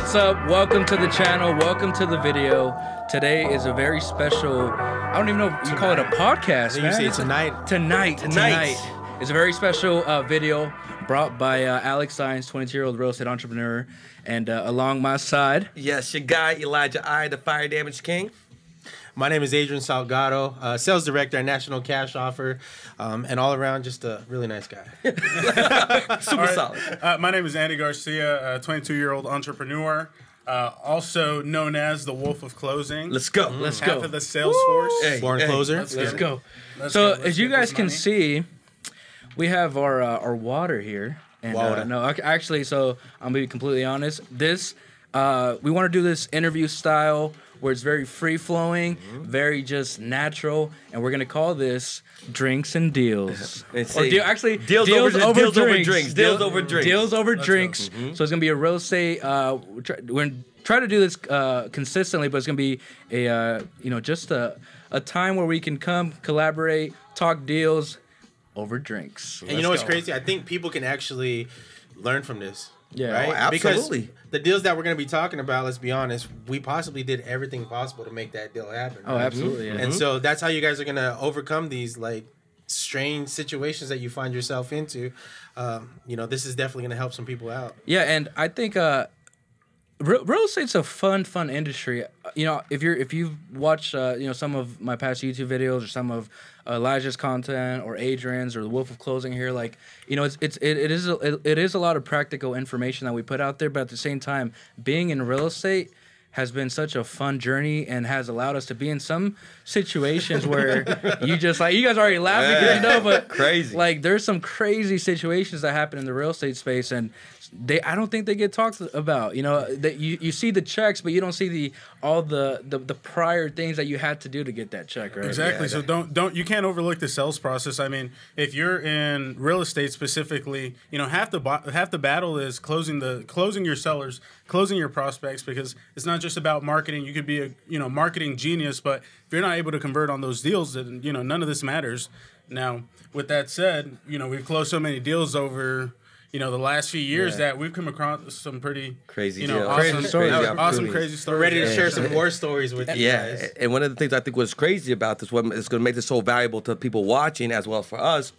What's up? Welcome to the channel. Welcome to the video. Today is a very special. I don't even know if you call it a podcast. You man. say tonight. Tonight. Tonight. It's a very special uh, video brought by uh, Alex Saenz, 22 year old real estate entrepreneur, and uh, along my side. Yes, your guy Elijah I, the Fire Damage King. My name is Adrian Salgado, uh, sales director at National Cash Offer, um, and all around just a really nice guy. Super solid. Uh, my name is Andy Garcia, a 22 year old entrepreneur, uh, also known as the Wolf of Closing. Let's go. Let's half go. of the sales force. Hey, Born hey, closer. Let's go. Let's so, go. Let's as you guys can money. see, we have our uh, our water here. And uh, Water. no, actually, so I'm gonna be completely honest. This uh, we want to do this interview style where it's very free flowing, Mm-hmm. very just natural, and we're gonna call this drinks and deals. Or deal, actually, deals deals, over- over, deals over drinks. drinks, deals over drinks. Deals over go. drinks. Mm-hmm. So it's gonna be a real estate. Uh, we're, try, we're gonna try to do this uh, consistently, but it's gonna be a uh, you know just a a time where we can come collaborate, talk deals over drinks. And you know what's crazy? I think people can actually learn from this. Yeah. right? Oh, absolutely. Because the deals that we're going to be talking about, let's be honest, we possibly did everything possible to make that deal happen. Oh, right? absolutely. Yeah. And so that's how you guys are going to overcome these like strange situations that you find yourself into. Um, you know, this is definitely going to help some people out. Yeah, and I think uh, real, real estate's a fun, fun industry. You know, if you're if you've watched uh, you know some of my past YouTube videos or some of Elijah's content or Adrian's or the Wolf of Closing here, like you know, it's it's it, it is a, it, it is a lot of practical information that we put out there, but at the same time, being in real estate has been such a fun journey and has allowed us to be in some situations where you just like you guys are already laughing, Yeah. you know, but Crazy. like there's some crazy situations that happen in the real estate space and they I don't think they get talked about. You know, that you, you see the checks, but you don't see the all the, the the prior things that you had to do to get that check, right? Exactly. Yeah, so don't don't you can't overlook the sales process. I mean, if you're in real estate specifically, you know half the half the battle is closing the closing your sellers, closing your prospects because it's not just about marketing. You could be a you know marketing genius, but if you're not able to convert on those deals, then you know none of this matters. Now, with that said, you know we've closed so many deals over. You know, the last few years Yeah. that we've come across some pretty Crazy you know, awesome, Crazy stories. awesome, opportunities. crazy stories. We're ready to Yeah. share some war stories with you Yeah, guys. and one of the things I think was crazy about this, what is going to make this so valuable to people watching as well as for us,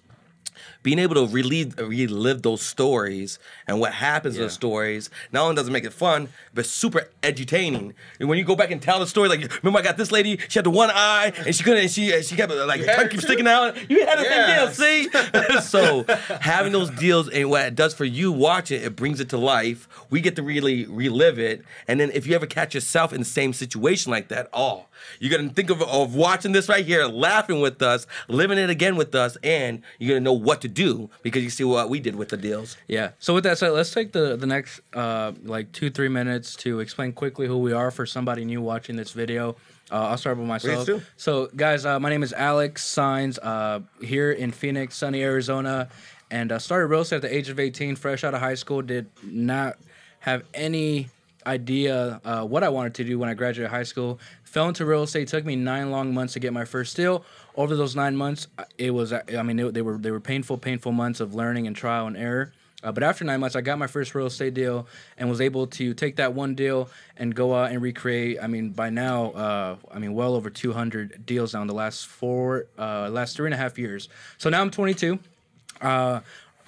being able to relive, relive those stories and what happens in those stories. Not only does it make it fun, but super edutaining. And when you go back and tell the story, like remember I got this lady, she had the one eye and she couldn't, and she she kept uh, like her had tongue it sticking out. You had the Yeah. same deal, see? so having those deals and what it does for you watching, it it brings it to life. We get to really relive it, and then if you ever catch yourself in the same situation like that, oh, you're gonna think of, of watching this right here, laughing with us, living it again with us, and you're gonna know what to do because you see what we did with the deals. Yeah. So with that said, let's take the the next uh, like two three minutes to explain quickly who we are for somebody new watching this video. Uh, I'll start with myself. Please do. So guys, uh, my name is Alex Saenz. Uh, here in Phoenix, sunny Arizona, and uh, started real estate at the age of 18, fresh out of high school. Did not have any idea uh, what I wanted to do when I graduated high school. Fell into real estate. Took me nine long months to get my first deal. Over those nine months, uh, it was I mean it, they were they were painful, painful months of learning and trial and error. Uh, but after nine months, I got my first real estate deal and was able to take that one deal and go out and recreate. I mean, by now, uh, I mean, well over 200 deals now in the last four, uh, last three and a half years. So now I'm 22.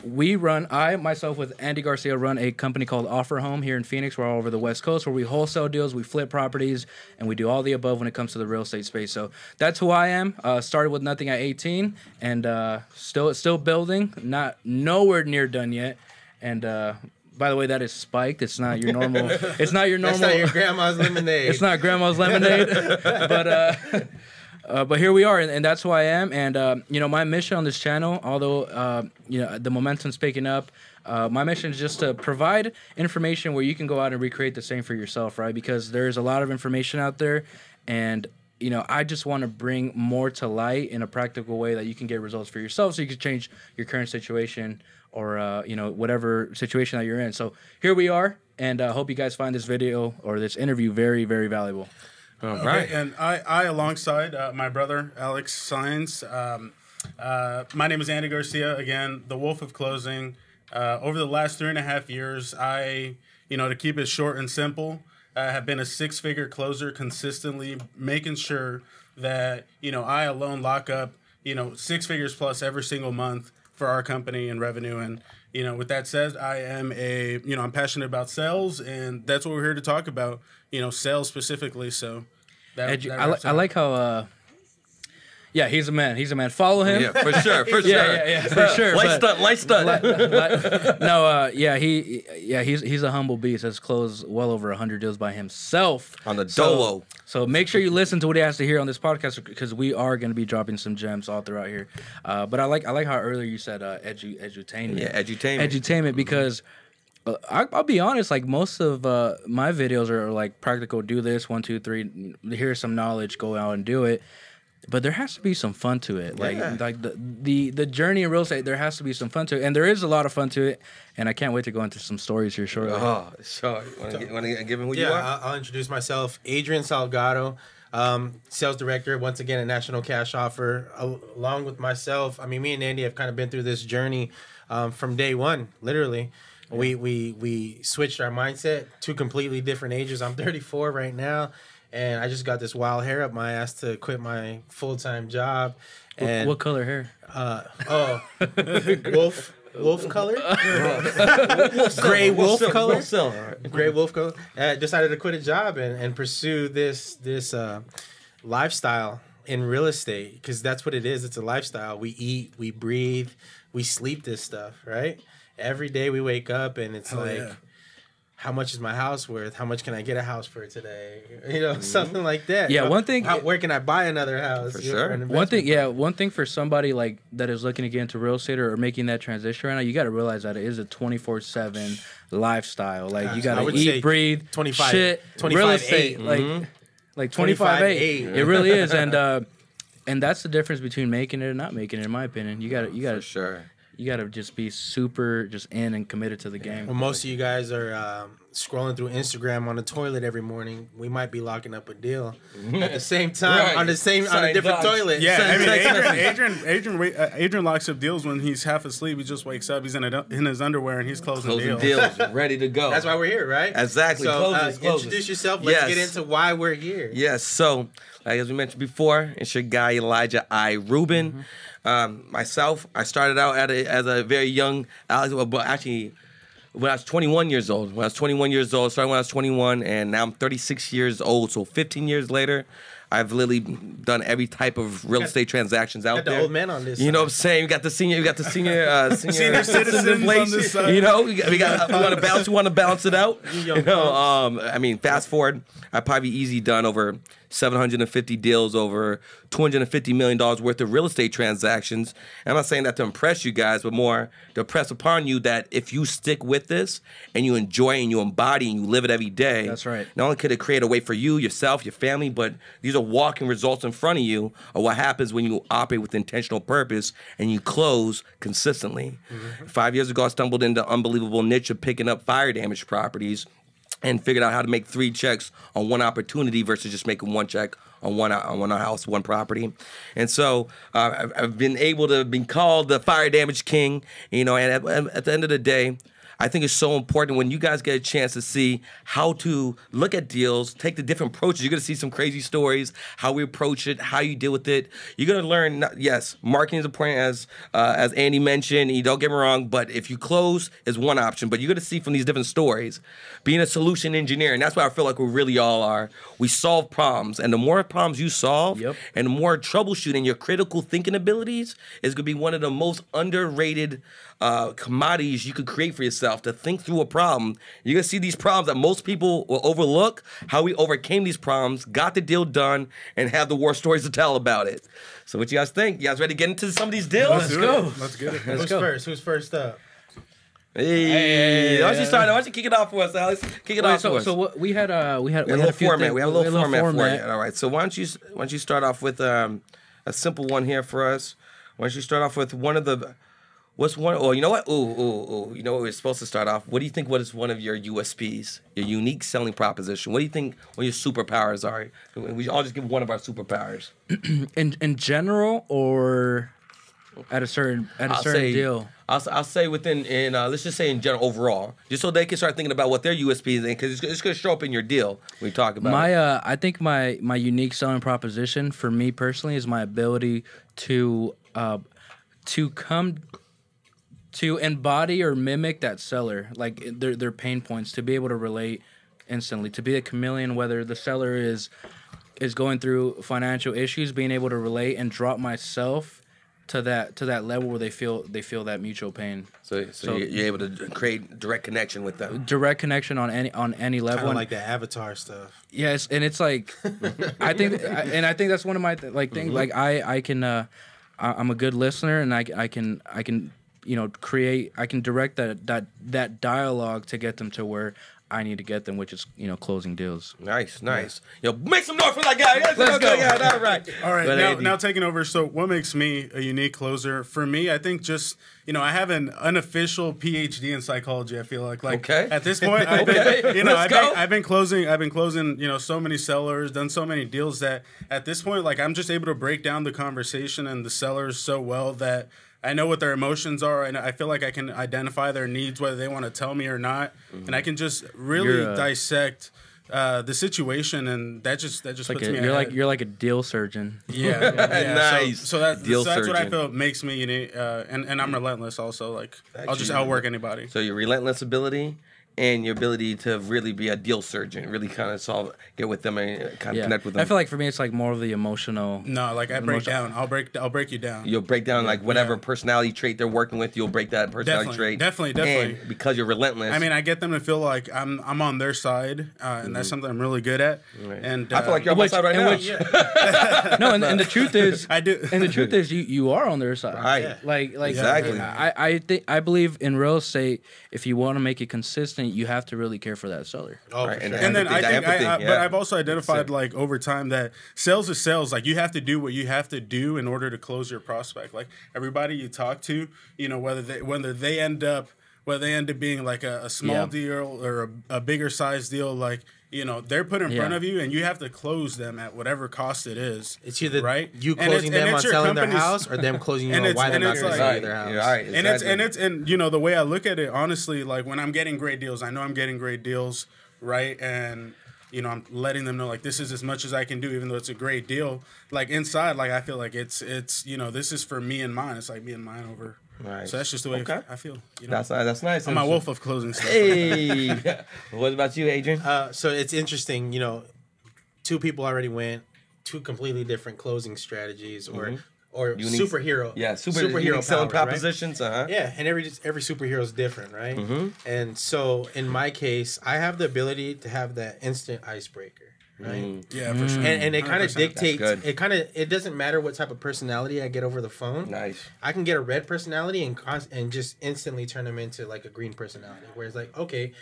We run, I myself with Andy Garcia run a company called Offer Home here in Phoenix. We're all over the West Coast where we wholesale deals, we flip properties, and we do all the above when it comes to the real estate space. So that's who I am. Uh, started with nothing at 18 and uh, still still building, not nowhere near done yet. And uh, by the way, that is spiked. It's not your normal. it's not your normal. That's not your grandma's lemonade. It's not grandma's lemonade, but uh, uh, but here we are, and, and that's who I am. And uh, you know, my mission on this channel, although uh, you know the momentum's picking up, uh, my mission is just to provide information where you can go out and recreate the same for yourself, right? Because there's a lot of information out there, and you know, I just want to bring more to light in a practical way that you can get results for yourself, so you can change your current situation or uh, you know whatever situation that you're in. So here we are, and I uh, hope you guys find this video or this interview very, very valuable. All Okay, and I, I alongside uh, my brother Alex Saenz, Um, uh, my name is Andy Garcia. Again, the Wolf of Closing. Uh, over the last three and a half years, I you know, to keep it short and simple, I have been a six figure closer consistently, making sure that, you know, I alone lock up, you know, six figures plus every single month for our company and revenue. And, you know, with that said, I am a, you know, I'm passionate about sales and that's what we're here to talk about, you know, sales specifically. So that, Edu- that I, li- I like how. Uh, yeah, he's a man. He's a man. Follow him. Yeah, for sure, for sure. yeah, yeah, yeah, for sure. Light but- stunt, light stunt. Li- no, uh, yeah, he, yeah, he's he's a humble beast. Has closed well over hundred deals by himself On the So- dolo. So make sure you listen to what he has to hear on this podcast because we are going to be dropping some gems all throughout here. Uh, but I like I like how earlier you said uh, edu edutainment. Yeah, edutainment. Edutainment because. Uh, I, I'll be honest. Like most of uh, my videos are like practical. Do this one, two, three. Here's some knowledge. Go out and do it. But there has to be some fun to it. Like Yeah. like the, the the journey in real estate. There has to be some fun to it, and there is a lot of fun to it. And I can't wait to go into some stories here shortly. Oh, sure. Want to give him who you are? I'll, I'll introduce myself. Adrian Salgado, um, sales director, once again at National Cash Offer. Al- along with myself, I mean, me and Andy have kind of been through this journey um, from day one, literally. We, we we switched our mindset, two completely different ages. I'm 34 right now, and I just got this wild hair up my ass to quit my full time job. What- And what color hair? uh, oh, wolf wolf color, gray wolf color. Gray Wolf color. Uh, decided to quit a job and, and pursue this this uh, lifestyle in real estate because that's what it is. It's a lifestyle. We eat, we breathe, we sleep this stuff, right? Every day we wake up and it's like, yeah. how much is my house worth? How much can I get a house for today? You know, something like that. Yeah, You know, one thing- How, where can I buy another house? For You know, sure. One thing, yeah, one thing for somebody like that is looking to get into real estate or making that transition right now, you got to realize that it is a twenty four seven lifestyle. Like you got to eat, breathe, 25 shit, 25 real estate, eight. like like twenty five eight. eight. It really is, and uh, and that's the difference between making it and not making it, in my opinion. You got to you got For to sure. You got to just be super just in and committed to the game. When most of you guys are um, scrolling through Instagram on the toilet every morning, we might be locking up a deal at the same time Right. on the same on a different time. toilet. Yeah, I mean, Text Adrian. Adrian, Adrian, uh, Adrian locks up deals when he's half asleep. He just wakes up. He's in, a, in his underwear and he's closing, Closing deals. deals, ready to go. That's why we're here, right? Exactly. So Closes, uh, closes. introduce yourself. Let's Yes. get into why we're here. Yes. So, like as we mentioned before, it's your guy Elijah I. Rubin. Mm-hmm. Um, myself, I started out at a, as a very young, Alex, well, but actually, when I was 21 years old. When I was 21 years old, started when I was 21, and now I'm 36 years old. So 15 years later, I've literally done every type of real estate transactions out got the there. old man on this You know side. what I'm saying? We got the senior, we got the senior, uh, senior, Senior citizens in place. on this side. You know, we got, we got we want to balance, we want to balance it out. You know, um, I mean, fast forward, I probably easy done over 750 deals, over 250 million dollars worth of real estate transactions. And I'm not saying that to impress you guys, but more to impress upon you that if you stick with this and you enjoy and you embody and you live it every day, That's right. Not only could it create a way for you, yourself, your family, but these are walking results in front of you of what happens when you operate with intentional purpose and you close consistently. Mm-hmm. Five years ago, I stumbled into unbelievable niche of picking up fire damage properties and figured out how to make three checks on one opportunity versus just making one check on one on one house, one property. And so uh, I've, been able to be called the fire damage king. You know, and at, at the end of the day. I think it's so important when you guys get a chance to see how to look at deals, take the different approaches. You're gonna see some crazy stories, how we approach it, how you deal with it. You're gonna learn. Yes, marketing is important, as uh, as Andy mentioned. You don't get me wrong, but if you close is one option. But you're gonna see from these different stories, being a solution engineer, and that's what I feel like we really all are. We solve problems, and the more problems you solve, Yep. and the more troubleshooting your critical thinking abilities is going to be one of the most underrated uh, commodities you could create for yourself to think through a problem. You're going to see these problems that most people will overlook, how we overcame these problems, got the deal done, and have the war stories to tell about it. So, what you guys think? You guys ready to get into some of these deals? Let's Let's do go. it. Let's get it. Who's go. first? Who's first up? Hey, hey, why don't you hey. start? Why don't you kick it off for us, Alex? Kick it Wait, off so for us. so what we had uh we had We have a had little format. things- We have a little format, for format. you. All right. So why don't you why don't you start off with um, a simple one here for us? Why don't you start off with one of the what's one? Oh, you know what? Ooh, ooh, ooh. You know what we're supposed to start off. What do you think? What is one of your USPs? Your unique selling proposition. What do you think? What your superpowers are? We all just give one of our superpowers. in in general or at a certain at a I'll certain say, deal. I'll, I'll say within, in uh, let's just say in general overall, just so they can start thinking about what their USP is, because it's, it's going to show up in your deal when you talk about My it. uh, I think my my unique selling proposition for me personally is my ability to uh, to come to embody or mimic that seller, like their their pain points, to be able to relate instantly, to be a chameleon, whether the seller is is going through financial issues, being able to relate and drop myself to that to that level where they feel they feel that mutual pain. So, so, so- you're, you're able to create direct connection with them. Direct connection on any on any level. Kind of and- like the Avatar stuff. Yes, and it's like, I think, and I think that's one of my like things. Mm-hmm. Like I, I can, uh, I, I'm a good listener, and I, I can, I can, you know, create, I can direct that that that dialogue to get them to where I need to get them, which is you know closing deals. Nice, nice. Yo, make some noise for that guy. Let's, Let's go. Yeah, all right. All right, But now, now taking over. So, what makes me a unique closer? For me, I think just you know, I have an unofficial PhD in psychology. I feel like, like Okay. at this point, I've Okay, been, you know, let's I've go. been, I've been closing, I've been closing, you know, so many sellers, done so many deals that at this point, like, I'm just able to break down the conversation and the sellers so well that I know what their emotions are, and I feel like I can identify their needs, whether they want to tell me or not, and I can just really You're, uh, dissect. Uh, the situation and that just that just Like puts a, me you're ahead. like you're like a deal surgeon. Yeah, yeah. Nice. So, so that, Deal so that's what I feel makes me unique, uh, and and I'm relentless. Also, like I'll just you- outwork anybody. So your relentless ability and your ability to really be a deal surgeon, really kind of solve, get with them and kind of Yeah, connect with them. I feel like for me, it's like more of the emotional. No, like I break Emotional- down. I'll break. I'll break you down. You'll break down like whatever Yeah. personality trait they're working with. You'll break that personality Definitely, trait. definitely, definitely. And because you're relentless. I mean, I get them to feel like I'm I'm on their side, uh, and that's something I'm really good at. And Mm-hmm. I feel like uh, you're on my side right now. which- no, and, and the truth is, I do. and the truth is, you you are on their side. Right. Like like Exactly. I I think I believe in real estate. If you want to make it consistent, you have to really care for that seller. Oh, Right, for and- sure. and then I think, I, empathy, I, but yeah. I've also identified like over time that sales is sales. Like you have to do what you have to do in order to close your prospect. Like everybody you talk to, you know, whether they whether they end up whether they end up being like a, a small Yeah. deal or a, a bigger size deal, like you know, they're put in front of you, and you have to close them at whatever cost it is. it's either right. you And it's- closing them on selling their house or them closing you and on it's- why they're not it's like- sell their house. You're right. and it's and it's and you know the way I look at it, honestly, like when I'm getting great deals, I know I'm getting great deals, right? And you know, I'm letting them know like this is as much as I can do, even though it's a great deal. Like inside, like I feel like it's it's you know this is for me and mine. It's like me and mine over. Nice. So that's just the way Okay. I feel. You know? That's nice. That's nice. I'm a wolf of closing stuff. Hey. what about you, Adrian? Uh, so it's interesting, you know, two people already went, two completely different closing strategies or or Mm-hmm. Unique- superhero. yeah, super, superhero unique selling powers, right? propositions. Uh huh. Yeah, and every every superhero is different, right? Mm-hmm. And so in my case, I have the ability to have that instant icebreaker, right? Yeah, for sure. And, and it kind of dictates. It kind of it doesn't matter what type of personality I get over the phone. Nice. I can get a red personality and cons- and just instantly turn them into like a green personality. Where it's like, okay,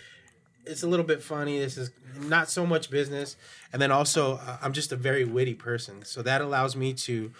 it's a little bit funny. This is not so much business, and then also uh, I'm just a very witty person, so that allows me to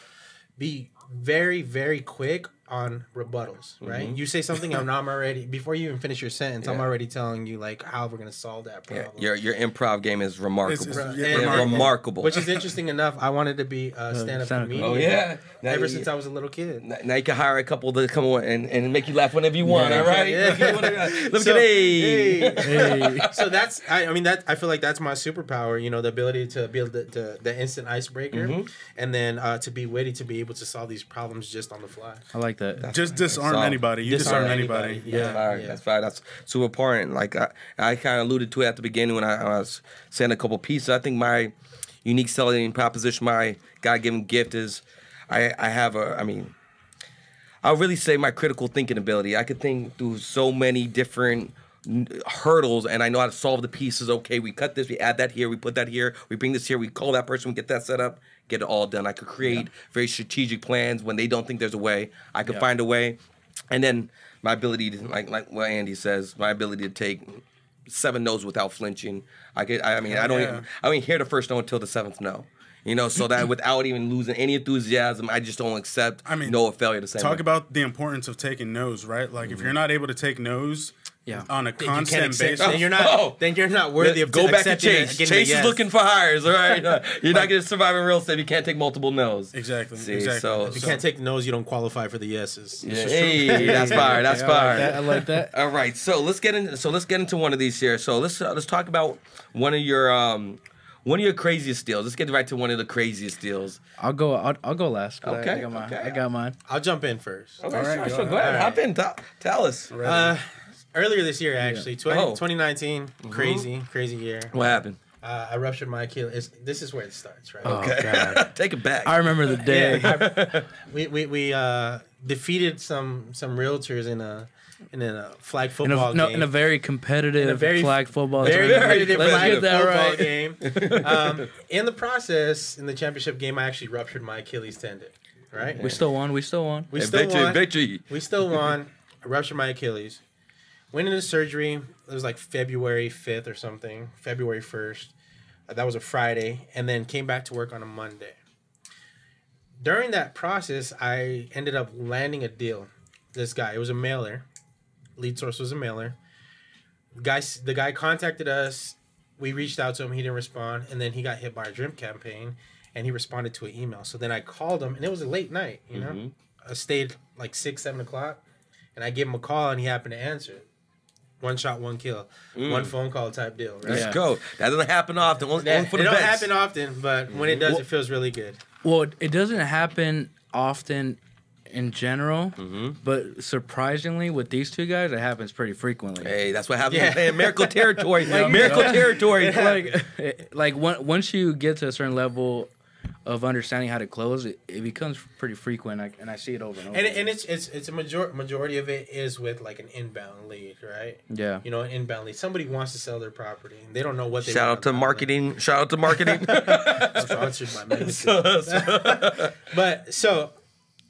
be very very quick on rebuttals. Right? You say something, I'm, I'm already before you even finish your sentence, I'm Mm-hmm. Already telling you like how we're gonna solve that Yeah, problem. your your improv game is remarkable. It's- it's- Yeah, yeah, remarkable. remarkable. Which is interesting enough. I wanted to be a stand-up stand-up comedian. oh yeah. Now Ever you- since I was a little kid. Now now you can hire a couple to come on and, and make you laugh whenever you want. Yeah. all right. Yeah. Look at what- So- hey. Hey, so that's I, I mean that I feel like that's my superpower you know the ability to be able to, to the instant icebreaker Mm-hmm. and then uh, to be witty to be able to solve these problems just on the fly I like that. just disarm all. anybody. You Disarm disarm, anybody. anybody. Yeah. That's fire. yeah. That's fire. That's super important. Like I, I kind of alluded to it at the beginning when I, I was saying a couple pieces. I think my unique selling proposition, my God-given gift is, I, I have a. I mean, I'll really say my critical thinking ability. I could think through so many different n- hurdles and I know how to solve the pieces. Okay, we cut this, we add that here, we put that here, we bring this here, we call that person, we get that set up, get it all done. I could create very strategic plans when they don't think there's a way. I could Yeah. find a way. And then my ability to like like what Andy says, my ability to take seven no's without flinching. I could I mean I don't Yeah. even I don't even hear the first no until the seventh no. You know, so that without even losing any enthusiasm, I just don't accept I mean, no failure to say Talk no. about the importance of taking no's, right? Like if you're mm-hmm. not able to take no's, Yeah. on a then constant basis. Then you're not. Oh. Then you're not worthy of Go back to accepting Chase. getting a Chase yes. is looking for hires. All right, Uh, you're not going to survive in real estate. if You can't take multiple no's. Exactly. See, exactly. so- If you can't take the no's, you don't qualify for the yeses. Yeah, Hey, that's fire. That's I like fire. that. I like that. All right, so let's get in. So let's get into one of these here. So let's uh, let's talk about one of your um one of your craziest deals. Let's get right to one of the craziest deals. I'll go. I'll, I'll go last. 'cause I- Okay, I got mine. okay. I got mine. I'll jump in first. Okay, All right, sure, go sure. Go ahead. ahead. Hop in. Tell, tell us Uh, earlier this year, actually, 20, Oh. 2019, crazy, crazy year. what happened. Uh, I ruptured my Achilles. This is where it starts, right? Okay, take it back. I remember the day. Yeah, we we, we uh, defeated some some realtors in a in a flag in football a, no, game. in a very competitive In a very- flag football very tournament. competitive Let's flag get that football right. game. Um, in the process, in the championship game, I actually ruptured my Achilles tendon. Right? We still won. We still won. We Hey, still victory, won. victory. We still won. I ruptured my Achilles. Went into surgery. It was like February 5th or something. February 1st. Uh, that was a Friday. And then came back to work on a Monday. During that process, I ended up landing a deal. This guy, it was a mailer. Lead source was a mailer. Guy, the guy contacted us. We reached out to him. He didn't respond. And then he got hit by a dream campaign and he responded to an email. So then I called him and it was a late night, you know? I stayed like six, seven o'clock, and I gave him a call, and he happened to answer. It. One shot, one kill, mm. one phone call type deal, right? Let's Yeah. go. That doesn't happen often. Only, That- only for it the don't best. happen often, but when it does, it feels really good. Well, it- it doesn't happen often in general, mm-hmm. but surprisingly, with these two guys, it happens pretty frequently. Hey, that's what happens. Yeah. in miracle territory. miracle territory. like, like once you get to a certain level of understanding how to close, it, it becomes pretty frequent, I, and I see it over and over. And and it's it's it's a major majority of it is with like an inbound lead, right? yeah, You know, an inbound lead. Somebody wants to sell their property, and they don't know what they. Shout want out to about marketing. Shout out to marketing. Sponsored by Megacy. But so,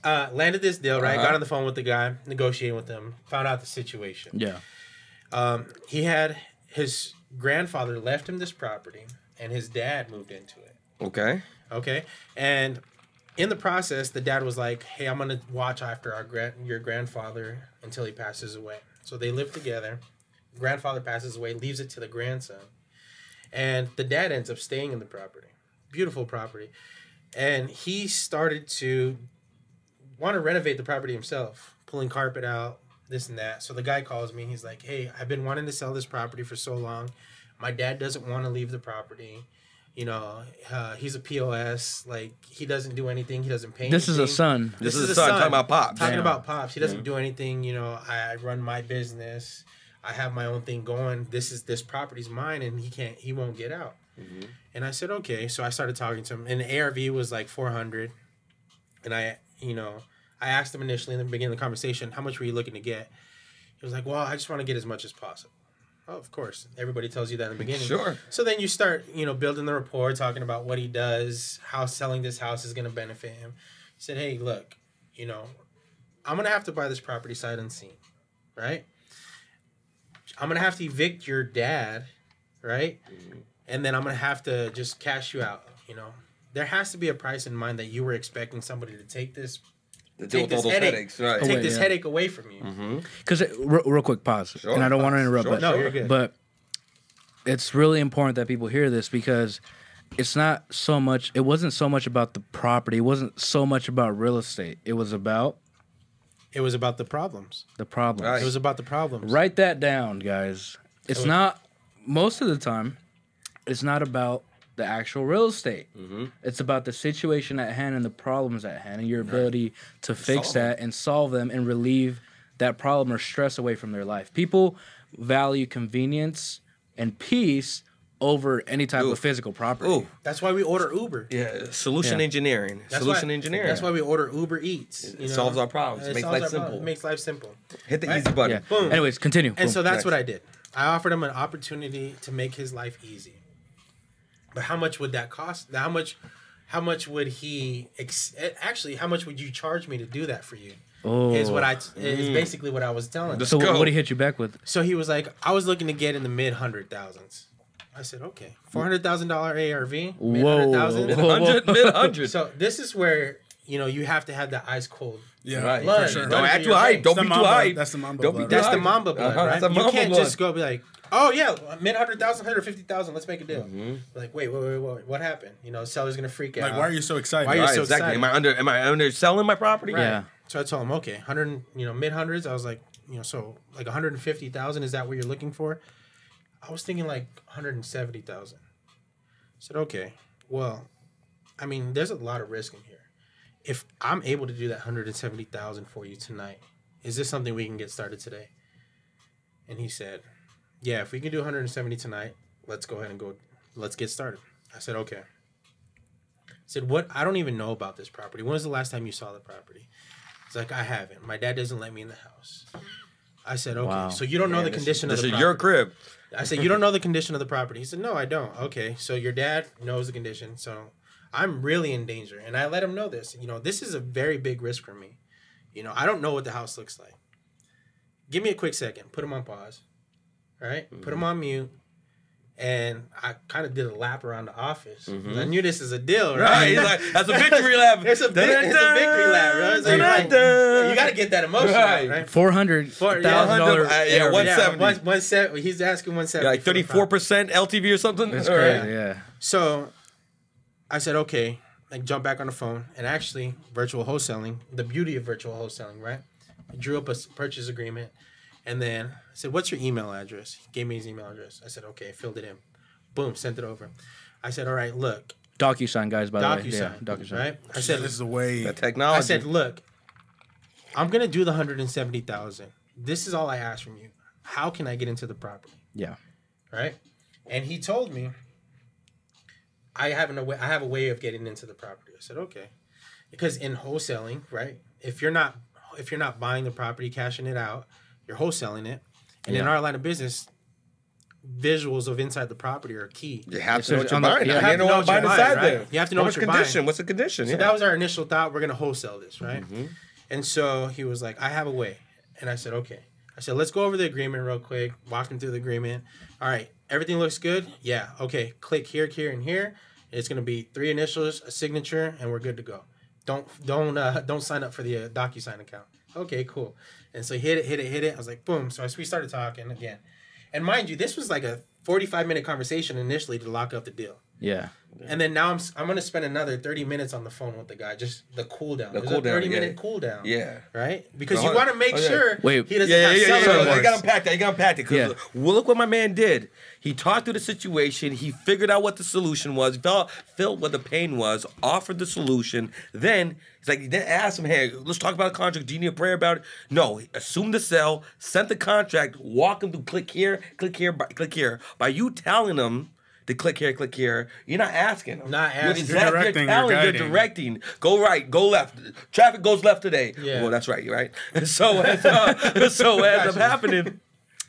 uh, landed this deal, right? Uh-huh. Got on the phone with the guy, negotiating with him, found out the situation. yeah. Um, he had his grandfather left him this property, and his dad moved into it. okay. Okay, and in the process, the dad was like, "Hey, I'm gonna watch after our grand your grandfather until he passes away." So they live together. Grandfather passes away, leaves it to the grandson, and the dad ends up staying in the property. Beautiful property, and he started to want to renovate the property himself, pulling carpet out, this and that. So the guy calls me. He's like, "Hey, I've been wanting to sell this property for so long. My dad doesn't want to leave the property. You know, uh, he's a POS. Like he doesn't do anything. He doesn't pay. This is a son. This, is a son talking about pops. Talking Damn. about pops. He doesn't do anything. You know, I, I run my business. I have my own thing going. This is this property's mine, and he can't. He won't get out. And I said, okay. So I started talking to him, and the ARV was like four hundred. And I, you know, I asked him initially in the beginning of the conversation, how much were you looking to get? He was like, well, I just want to get as much as possible. Oh, of course. Everybody tells you that in the beginning. Sure. So then you start, you know, building the rapport, talking about what he does, how selling this house is going to benefit him. He said, hey, look, you know, I'm going to have to buy this property sight unseen, right? I'm going to have to evict your dad, right? Mm-hmm. And then I'm going to have to just cash you out, you know. There has to be a price in mind that you were expecting somebody to take this To Take deal with all this those headache. headaches, right? take Away, this yeah. headache away from you. Mm-hmm. Because uh, real, real quick pause, Sure, and I don't want to interrupt, Sure, but No, you're good. but it's really important that people hear this because it's not so much. It wasn't so much about the property. It wasn't so much about real estate. It was about It was about the problems. the problems. Right. It was about the problems. Write that down, guys. It's was- not most of the time. It's not about the actual real estate. Mm-hmm. It's about the situation at hand and the problems at hand and your ability to fix solve that and solve them and relieve that problem or stress away from their life. People value convenience and peace over any type Ooh. of physical property. Ooh, That's why we order Uber. yeah. Solution Yeah. engineering. That's Solution why, engineering. That's why we order Uber Eats. It you know? solves our problems. It Makes solves life our simple. problems. It makes life simple. Hit the Right? easy button. Yeah. Boom. Anyways, continue. And so that's Next. what I did. I offered him an opportunity to make his life easy. But how much would that cost? How much? How much would he? Ex- eh, actually, how much would you charge me to do that for you? oh. Is what I is basically what I was telling. him. Just- so go. what did he hit you back with? So he was like, I was looking to get in the mid hundred thousands. I said, okay, four hundred thousand dollar ARV, mid Whoa. hundred thousand. Whoa. Hundred mid hundred. So this is where you know, you have to have the ice cold. Yeah, Right. Blood. for sure. Don't Blood act too your hype. Don't be too Mamba- hype. that's the Mamba Don't be blood. too That's the hype. Mamba blood, Uh-huh, right? that's the you can't blood. just go be like, oh yeah, mid hundred thousand, hundred fifty thousand, let's make a deal. Mm-hmm. Like, wait, wait, wait, wait, what happened? You know, seller's gonna freak out. Like, why are you so excited? Why are you Right, so exactly. excited? Am I under? Am I underselling my property? Right. Yeah. So I told him, okay, hundred, you know, mid hundreds. I was like, you know, so like one hundred and fifty thousand. Is that what you're looking for? I was thinking like one hundred and seventy thousand. I said, okay, well, I mean, there's a lot of risk in here. If I'm able to do that hundred and seventy thousand for you tonight, is this something we can get started today? And he said, yeah, if we can do one hundred and seventy tonight, let's go ahead and go. Let's get started. I said, okay. I said, what? I don't even know about this property. When was the last time you saw the property? He's like, I haven't. My dad doesn't let me in the house. I said, okay. Wow. So you don't know the condition This of the is property. your crib. I said, you don't know the condition of the property. He said, no, I don't. Okay, so your dad knows the condition. So I'm really in danger. And I let him know this. You know, this is a very big risk for me. You know, I don't know what the house looks like. Give me a quick second. Put him on pause. All right? Put him on mute. And I kind of did a lap around the office. 'Cause I knew this is a deal, right? Right. He's like, that's a victory lap. It's a, big, it's a victory lap, bro. So you're like, you got to get that emotion Right. out, right? Four hundred Four- yeah, dollars. uh, yeah, one- Yeah, 170. one, one he's asking 170. like thirty four percent LTV or something. That's All right. crazy. Yeah. So I said, okay, like jump back on the phone. And actually, virtual wholesaling, the beauty of virtual wholesaling, right? I drew up a s- purchase agreement. And then I said, what's your email address? He gave me his email address. I said, okay, filled it in. Boom, sent it over. I said, all right, look, DocuSign guys, by the way. Yeah, DocuSign, DocuSign. right? I said, This is the way. The technology. I said, look, I'm gonna do the hundred and seventy thousand. This is all I ask from you. How can I get into the property? Yeah. right? And he told me, I have a way. I have a way of getting into the property. I said, okay, because in wholesaling, right? If you're not if you're not buying the property, cashing it out, you're wholesaling it. And in our line of business, visuals of inside the property are key. you have to know what you're the- buying. you You have have to to know know what what's you're buying, right? You have to know How what you're condition? buying. What's the condition? So yeah. that was our initial thought. We're gonna wholesale this, right? And so he was like, "I have a way," and I said, "Okay." I said, "Let's go over the agreement real quick. Walk him through the agreement. All right, everything looks good. Yeah, okay. Click here, here, and here. It's gonna be three initials, a signature, and we're good to go. Don't don't uh, don't sign up for the uh, DocuSign account. Okay, cool. And so he hit it, hit it, hit it. I was like, boom. So we started talking again, and mind you, this was like a forty-five minute conversation initially to lock up the deal. Yeah. And then now I'm s- I'm gonna spend another thirty minutes on the phone with the guy, just the cool down. The There's cool a down, thirty yeah. minute cool down. Yeah. Right? Because you want to make oh, yeah. sure Wait. he doesn't Yeah, yeah, have yeah, yeah. You gotta unpack that. You gotta unpack it. Cause Yeah. well, look what my man did. He talked through the situation. He figured out what the solution was. Felt felt what the pain was. Offered the solution. Then he's like, then asked him, "Hey, let's talk about a contract. Do you need a prayer about it?" No. He assumed the sell. Sent the contract. Walk him through. Click here. Click here. bu- Click here. By you telling him. To click here, click here. You're not asking. Him. Not asking. You're directing, you're telling. you're You're, directing. Go right. Go left. Traffic goes left today. Yeah. Well, that's right. Right. So, as, uh, so what ends up happening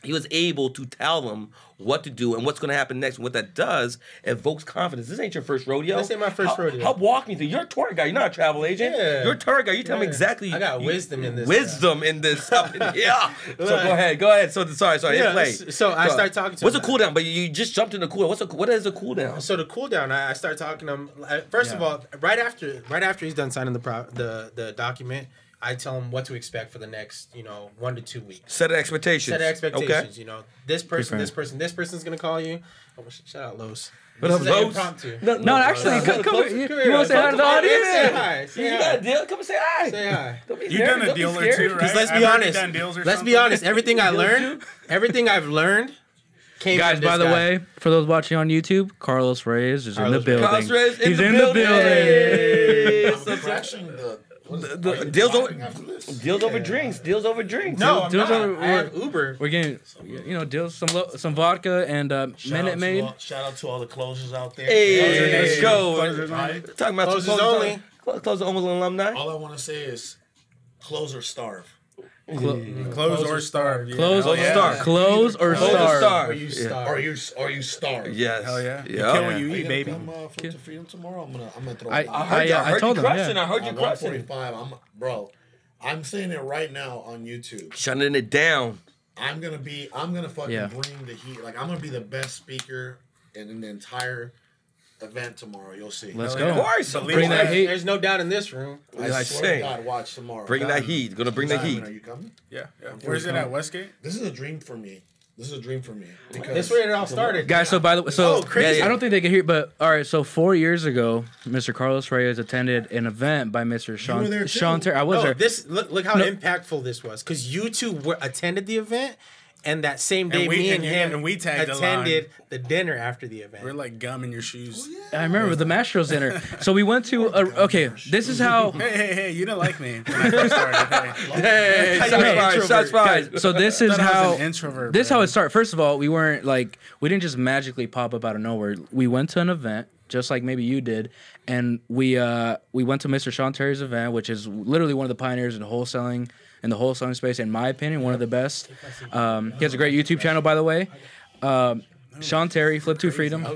he was able to tell them what to do and what's going to happen next. And what that does evokes confidence. This ain't your first rodeo. This ain't my first help, rodeo. Help walk me through. You're a tour guy. You're not a travel agent. Yeah. You're a tour guy. You tell me exactly. I got you- wisdom in this Wisdom in this. yeah. So go ahead. Go ahead. So sorry. Sorry. Yeah, play. so I start talking to What's a cool down? But you, just jumped in the cool. What's a what is a cool down? So the cool down, I, I start talking to him. First of all, right after right after he's done signing the pro, the the document, I tell them what to expect for the next you know one to two weeks. Set of expectations. Set of expectations. Okay. You know, this person, this person, this person's gonna call you. Oh, shout out Los. But This up, is an Los? impromptu. No, actually, no, come, no, come, close- you, come you want to say hi to the Come on, audience? Say hi. Say You hi. got a deal? Come and say hi. Say hi. Don't be You've scared. done a deal or two, right? Because let's be honest. done deals or Let's be honest. Everything I learned, everything I've learned, came Guys, by the guy. way, for those watching on YouTube, Carlos Reyes is Carlos in the building. Carlos Reyes in He's the in building. the building. Hey, I'm so- so- crashing the. The deals over- after this? Deals over drinks. Deals over drinks. no, I'm Deals not. are- I have Uber. We're getting, you know, deals some lo- some vodka and uh, Minute out Maid. all- Shout out to all the closers out there. Hey, Closers let's go. Closers only. Talking about Closers only. Close, close only alumni. All I want to say is, close or starve. Clo- Close or starve. Yeah. close Close or or starve. Close or Close or starve. starve. Or you Yeah. starve. Or you or you starve. Yes. Hell yeah. You Yeah. kill what you eat, baby. come uh, flip to freedom tomorrow? I'm gonna I'm gonna throw. I- I out. heard, you, I- I I heard told you him, crushing. yeah. I heard you At crushing. 145. I'm bro. I'm saying it right now on YouTube. Shutting it down. I'm gonna be. I'm gonna fucking Yeah. bring the heat. Like I'm gonna be the best speaker in, in the entire event tomorrow. You'll see. Let's Of go. course, Believe Bring that heat. There's no doubt in this room. I I swear say. to God, watch tomorrow. Bring that heat. Gonna bring the heat. Are you coming? Yeah, yeah. Where's it at? Westgate? This is a dream for me. This is a dream for me. Because That's where it all started. Guys, so by the way, so Oh, crazy. I don't think they can hear, but all right. So four years ago, Mr. Carlos Reyes attended an event by Mr. Sean were. Sean Terry. I was No, there. this look look how No. impactful this was because you two were attended the event, and that same day, we- me and, and him and we tagged attended the dinner after the event. We're like gum in your shoes. I remember the Mastros dinner. So we went to a, okay. This is how. Hey, hey, hey! You didn't like me when I first started. Hey. Hey, shots you're. Shots fired. So this is Thought I was how an introvert, this bro. how it started. First of all, we weren't like we didn't just magically pop up out of nowhere. We went to an event just like maybe you did, and we uh we went to Mr. Sean Terry's event, which is literally one of the pioneers in wholesaling in the wholesaling space, in my opinion, one of the best. Um, he has a great YouTube channel, by the way. Um, Sean Terry, Flip to Freedom,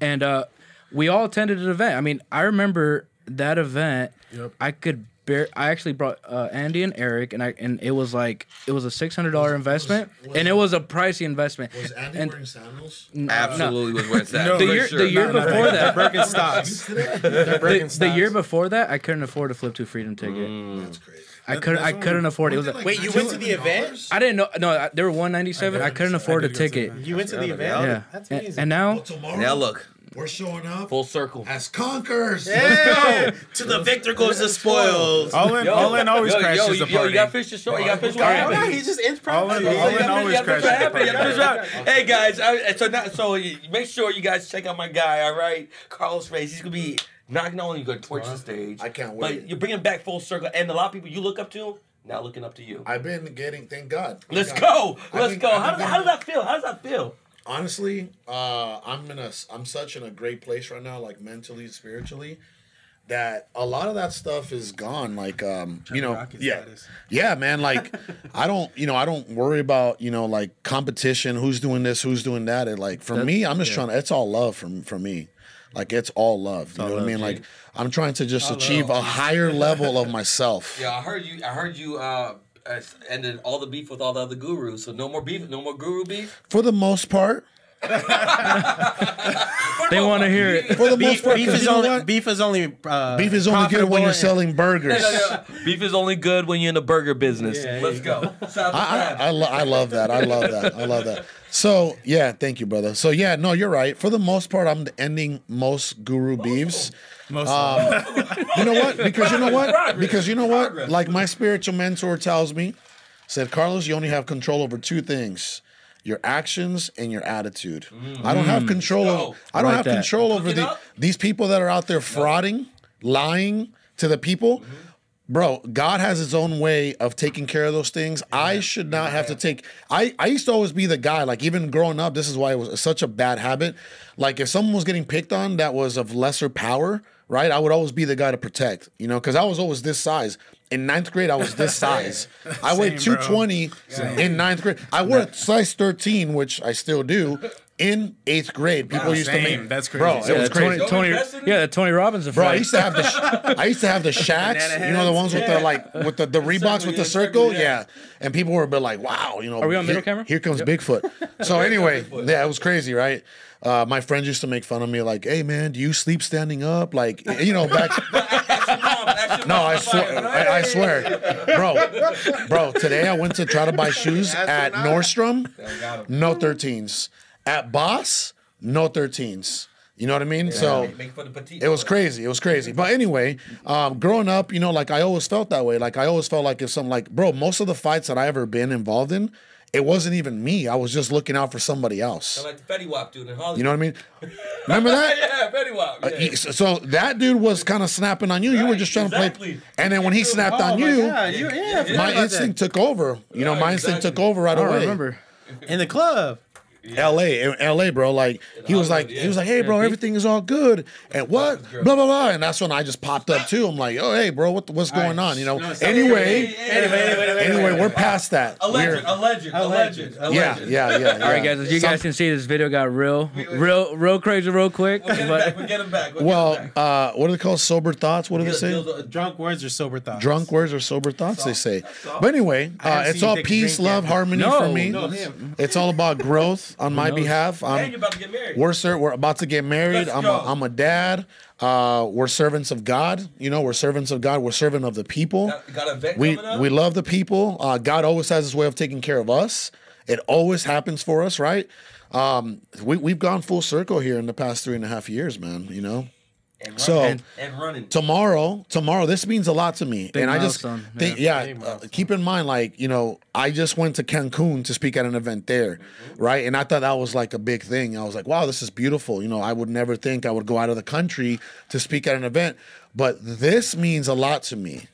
and uh, we all attended an event. I mean, I remember that event. Yep. I could bear. I actually brought uh, Andy and Eric, and I and it was like it was a six hundred dollar investment, was- and it was a pricey investment. Was Andy and wearing sandals? Absolutely was where it's at. the year sure. the year before that, Birkenstocks. They're the, Birkenstocks. the year before that, I couldn't afford a Flip to Freedom ticket. Mm. That's crazy. I couldn't. I couldn't afford it. It was. A, Wait, you went to the event? I didn't know. No, I- they were one ninety seven. I couldn't afford a did go to the ticket. You went to the event? Yeah, That's and, amazing. and now Well, tomorrow, Now look, we're showing up full circle. as conquerors. Hey, to the victor goes the spoils. All in, all in always yo, crashes yo, the yo, party. you got fish to show. You got fish. Oh, yeah, he just inch All in- probably. all in always fish- you got fish crashes the you party. Hey guys, I, so now, so make sure you guys check out my guy. All right, Carlos Reyes. He's gonna be not only gonna torch the stage. I can't But wait. you're bringing back full circle, and a lot of people you look up to now looking up to you. I've been getting, thank God. Thank Let's God. go. I've Let's been- go. How, been does- how does that feel? How does that feel? honestly, uh, I'm in a, I'm such in a great place right now, like mentally, spiritually, that a lot of that stuff is gone. Like, um, you know, yeah, status. yeah, man. Like, I don't, you know, I don't worry about, you know, like competition, who's doing this, who's doing that. It like for me, I'm just trying to. It's all love from for me. Like it's all love. You know what I mean? Like I'm trying to just achieve a higher level of myself. Yeah, I heard you. I heard you. Uh, uh, ended all the beef with all the other gurus. So no more beef. No more guru beef. For the most part. they want to hear it. For the most Beef, part. beef 'cause is only beef is only uh, Beef is only good when you're selling burgers. beef is only good when you're in the burger business. Yeah, Let's go. South I, I, I, lo- I love that. I love that. I love that. So yeah, thank you, brother. So yeah, no, you're right. For the most part, I'm ending most guru beefs. Most Um, you know what? Because you know what? Because you know what? Like my spiritual mentor tells me, said Carlos, you only have control over two things. Your actions and your attitude. I don't have control Let's of. I don't Like have that. control over the, these people that are out there frauding, lying to the people. Bro, God has his own way of taking care of those things. I should not have to take I I used to always be the guy like even growing up this is why it was such a bad habit. Like if someone was getting picked on that was of lesser power, right? I would always be the guy to protect, you know, cuz I was always this size. In ninth grade, I was this size. I weighed Same, bro. 220 in ninth grade. I wore a size 13, which I still do, in eighth grade. People Oh, used to same. make That's Bro, crazy. it was Yeah, Tony, crazy. Tony, Don't yeah, the Tony Robbins. Bro, I used to have the sh- I used to have the shacks, you know, the hands. ones with the like with the, the Reeboks with the circle, yeah. And people were a bit like, "Wow, you know." Are we on here, middle camera? Here comes Bigfoot. So anyway, yeah, it was crazy, right? Uh, my friends used to make fun of me, like, "Hey, man, do you sleep standing up?" Like, you know, back. No, I swear, I, I swear, bro, bro. Today I went to try to buy shoes at Nordstrom, no 13s. At Boss, no 13s. You know what I mean? So Make fun of petite. it was crazy. It was crazy. But anyway, um, growing up, you know, like I always felt that way. Like I always felt like if some like, bro, most of the fights that I ever been involved in, it wasn't even me. I was just looking out for somebody else. like the Fetty Wap dude in Hollywood. You know what I mean? Remember that? yeah, Fetty Wap. Uh, yeah. He- so, so that dude was kind of snapping on you. You were just trying to play. And then when he oh snapped Oh on you, God, you- yeah, I my about instinct took over. You know, Right, my instinct exactly. took over right I don't away. remember. in the club. L.A. L.A. bro. Like he was like Hollywood, he was like, hey bro, everything is all good. And what? Blah blah blah. And that's when I just popped up too. I'm like, oh hey bro, what what's going on? You know. No, anyway, Hey, anyway, anyway, anyway, we're past that. A legend, We're- a legend, a legend, a yeah, legend. yeah, yeah, yeah. All right, guys, as you guys can see, this video got real, real, real crazy, real quick. We'll get him back. We'll get him back. We'll Well, him back. uh, what do they call sober thoughts? What do they Deal- say? Drunk words or sober thoughts. Drunk words or sober thoughts? They say. But anyway, uh, it's all peace, love, harmony for me. It's all about growth. Month on my knows? behalf. I'm, you're about to get married. we're sir, we're about to get married. Let's I'm go. a, I'm a dad. Uh, we're servants of God. You know, we're servants of God. We're servant of the people. got, got an event we coming up? we love the people. Uh, God always has His way of taking care of us. It always happens for us, right? Um, we we've gone full circle here in the past three and a half years, man. You know, and so- running, and running. tomorrow tomorrow this means a lot to me. And i just think yeah, uh, keep in mind like you know i just went to cancun to speak at an event there right? And i thought that was like a big thing. I was like wow this is beautiful. You know i would never think i would go out of the country to speak at an event. But this means a lot to me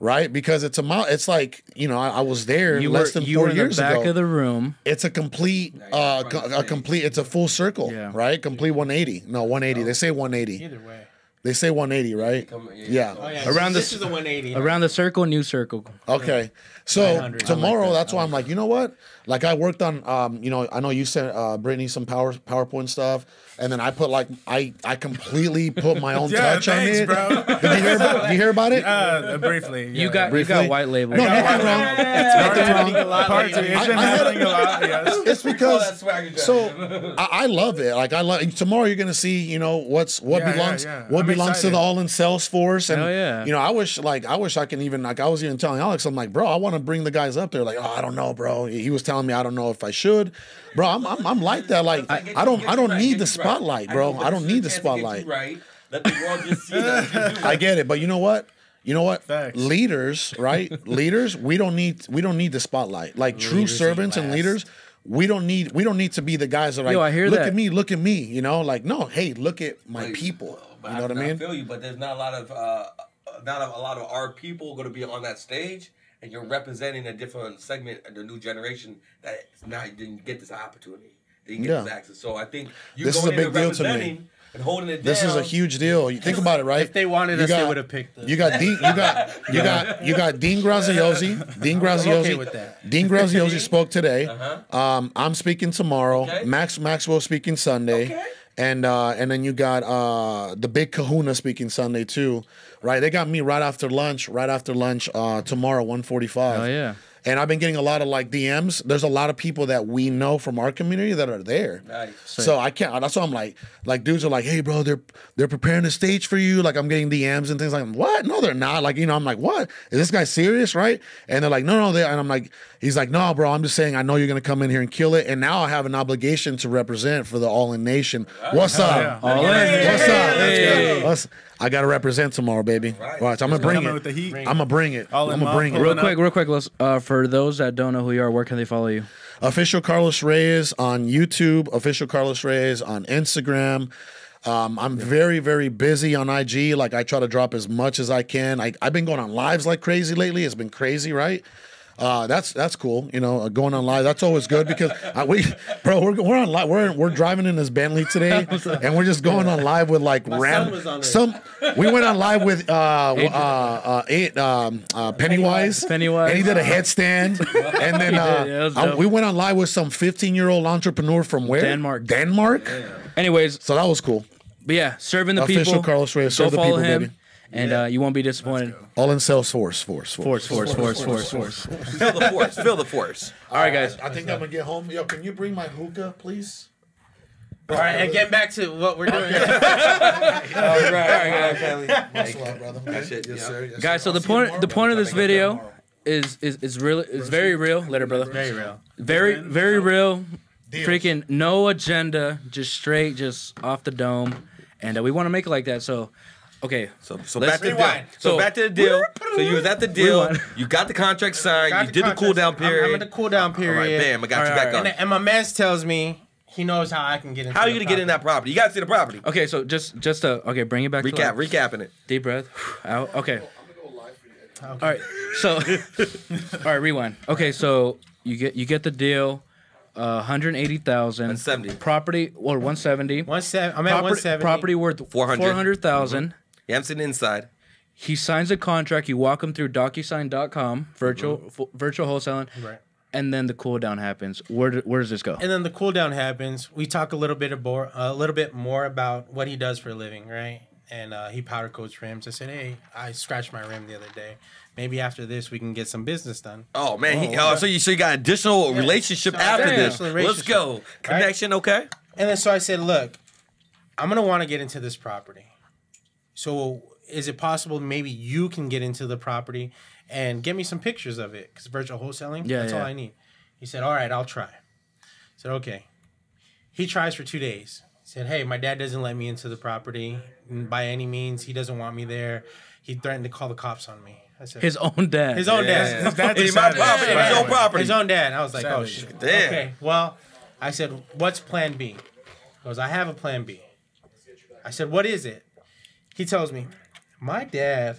right? Because it's a mile it's like you know i, I was there You were less than you four were in the years back ago. of the room. it's a complete uh co- a complete it's a full circle Yeah. right? Complete 180 no 180 they say 180 Either way. They say 180 right Come- yeah. yeah Oh, yeah. Around this, the this is a 180. Around the circle, new circle. Okay. So tomorrow, like that. that's why I'm like, you know what? Like I worked on, um, you know, I know you sent uh, Brittany some power PowerPoint stuff, and then I put like I I completely put my own Yeah, touch thanks, on it. bro. Did you hear about? Did you hear about it? Uh, briefly. You yeah. got you got white label. no, nothing wrong. Nothing wrong. Part two. It's I- been I had happening a- a lot. Yes. It's because that swagger jacket. so I, I love it. Like I love tomorrow. You're gonna see, you know, what's what Yeah, yeah, belongs yeah. what I'm belongs to the all in Salesforce. And Hell yeah. you know, I wish like I wish I can even like I was even telling Alex, I'm like, bro, I want to bring the guys up there. Like, oh, I don't know, bro. He was telling me I don't know if I should, bro. I'm I'm, I'm like that. Like I, I don't I don't right, need get the you right. spotlight, I bro. know, I don't need the a chance to get you spotlight. Right. Let the world just see that I get it, but you know what? You know what? Facts. Leaders, right? leaders, we don't need we don't need the spotlight. Like true servants and leaders, we don't need we don't need to be the guys that are like, Yo, I hear look that. at me, look at me. You know, like no, hey, look at my people. But You know what I I mean? feel you, but there's not a lot of uh, not a, a lot of our people going to be on that stage, and you're representing a different segment of the new generation that now you didn't get this opportunity. They didn't get Yeah. this access. So I think you This is a big deal to me. and holding it This down. is a huge deal. You think about it, right? If they wanted You us, they would have picked us. You got Dean. You got you got you got Dean Graziosi. Dean Graziosi. okay with that. Dean Graziosi spoke today. Uh Um, I'm speaking tomorrow. Uh-huh. Okay. Max Maxwell speaking Sunday. Okay. And uh, and then you got uh, the big Kahuna speaking Sunday too, right? They got me right after lunch. Right after lunch uh, tomorrow, 145. Oh yeah. And I've been getting a lot of like DMs. There's a lot of people that we know from our community that are there. Nice. So I can't. That's why I'm like, like dudes are like, hey, bro, they're they're preparing the stage for you. Like I'm getting DMs and things like, what? No, they're not. Like you know, I'm like, what? Is this guy serious? Right? And they're like, no, no. They and I'm like, he's like, no, bro. I'm just saying, I know you're gonna come in here and kill it. And now I have an obligation to represent for the All In Nation. What's up? All in. What's up? Hey. What's- I gotta represent tomorrow, baby. Right. Watch, I'm gonna bring it. with the heat. I'm gonna bring it. All I'm gonna bring it. Real Pulling quick, real quick. Let's uh, for those that don't know who you are, where can they follow you? Official Carlos Reyes on YouTube, official Carlos Reyes on Instagram. Um, I'm very, very busy on IG. Like I try to drop as much as I can. I, I've been going on lives like crazy lately. It's been crazy, right? Uh, that's that's cool. You know, uh, going on live. That's always good because uh, we, bro, we're we're on live. We're we're driving in this Bentley today, and we're just going on live with like son ram. was on there. Some we went on live with uh uh uh, eight, um, uh Pennywise. Pennywise. and he did a headstand, and then uh, did, yeah, that was uh, dope. we went on live with some 15 year old entrepreneur from where Denmark. Denmark. Anyways, So that was cool. but yeah, serving the Official people. Official Carlos Reyes, Go serve the follow people, him, baby. And uh, you won't be disappointed. All in Salesforce, force, Force, force, force, force, force. Feel the force. Feel the force. All right, guys. I think I'm gonna get home. Yo, can you bring my hookah, please? All right, and get back to what we're doing. All right, all right, family. Thanks a lot, brother. That shit, yes, sir. Yes, Guys, sir. so the I'll see you point the point of this video is is is really is very real. Later, brother. Very real. Very very real. Deals. Freaking no agenda, just straight, just off the dome, and uh, we want to make it like that. So, okay, So, so Let's back to the rewind. deal. So, So- back to the deal. So you was at the deal. Rewind. You got the contract signed. Got you did the cool down contract. I'm- period. I'm, in the cool down All period. right, bam. I got All you right, back all on. And, and my man tells me he knows how I can get in. How are you gonna get in that property? You gotta see the property. okay. So just just to okay, bring it back. to Recap, life. recapping it. Deep breath. Out. Okay. I'm going to go live. All right. So, all right. Rewind. Okay. So you get you get the deal. Uh, 180,000. 170. Property or 170. One seven. I'm at property, one seventy. property worth 400. 400,000. Yeah, I'm sitting inside. He signs a contract. You walk him through DocuSign.com, virtual Mm-hmm. f- virtual wholesaling, Right. and then the cool down happens. Where do, where does this go? And then the cool down happens. We talk a little bit more, a little bit more about what he does for a living, right? and uh, he powder coats rims. I said, "Hey, I scratched my rim the other day. Maybe after this we can get some business done." Oh man, he, oh, so you so you got additional relationship So I after got this. additional Let's go. relationship, Connection, okay? And then so I said, "Look, I'm gonna want to get into this property. So is it possible maybe you can get into the property and get me some pictures of it? Because virtual wholesaling, Yeah, that's all. I need." He said, "All right, I'll try." I said, "Okay." He tries for two days. He said, "Hey, my dad doesn't let me into the property by any means. He doesn't want me there. He threatened to call the cops on me." I said, His own dad. his own dad. Yeah. His dad's It's my property. Yeah. His own property. His own dad. I was like, oh shit. Damn. Okay. Well, I said, what's plan B? He goes, I have a plan B. I said, what is it? He tells me, my dad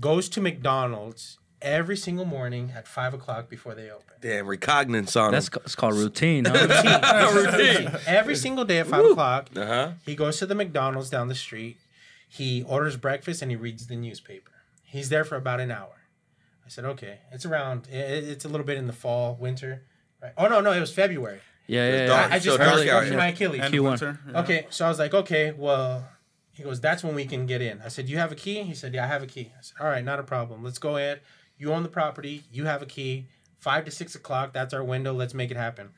goes to McDonald's every single morning at five o'clock before they open. Damn, recognizance on That's him. ca- it's called routine. Huh? Routine. Every single day at five o'clock, Uh huh. he goes to the McDonald's down the street. He orders breakfast and he reads the newspaper. He's there for about an hour. I said, okay. It's around. i- i- It's a little bit in the fall, winter. Right? Oh no, no, it was February. yeah, yeah, dark. yeah. I So just dark started out up to here. my Achilles. Q1. winter, yeah. Okay, so I was like, okay, well, he goes, that's when we can get in. I said, you have a key? He said, yeah, I have a key. I said, all right, not a problem. Let's go ahead. You own the property. You have a key. Five to six o'clock. That's our window. Let's make it happen.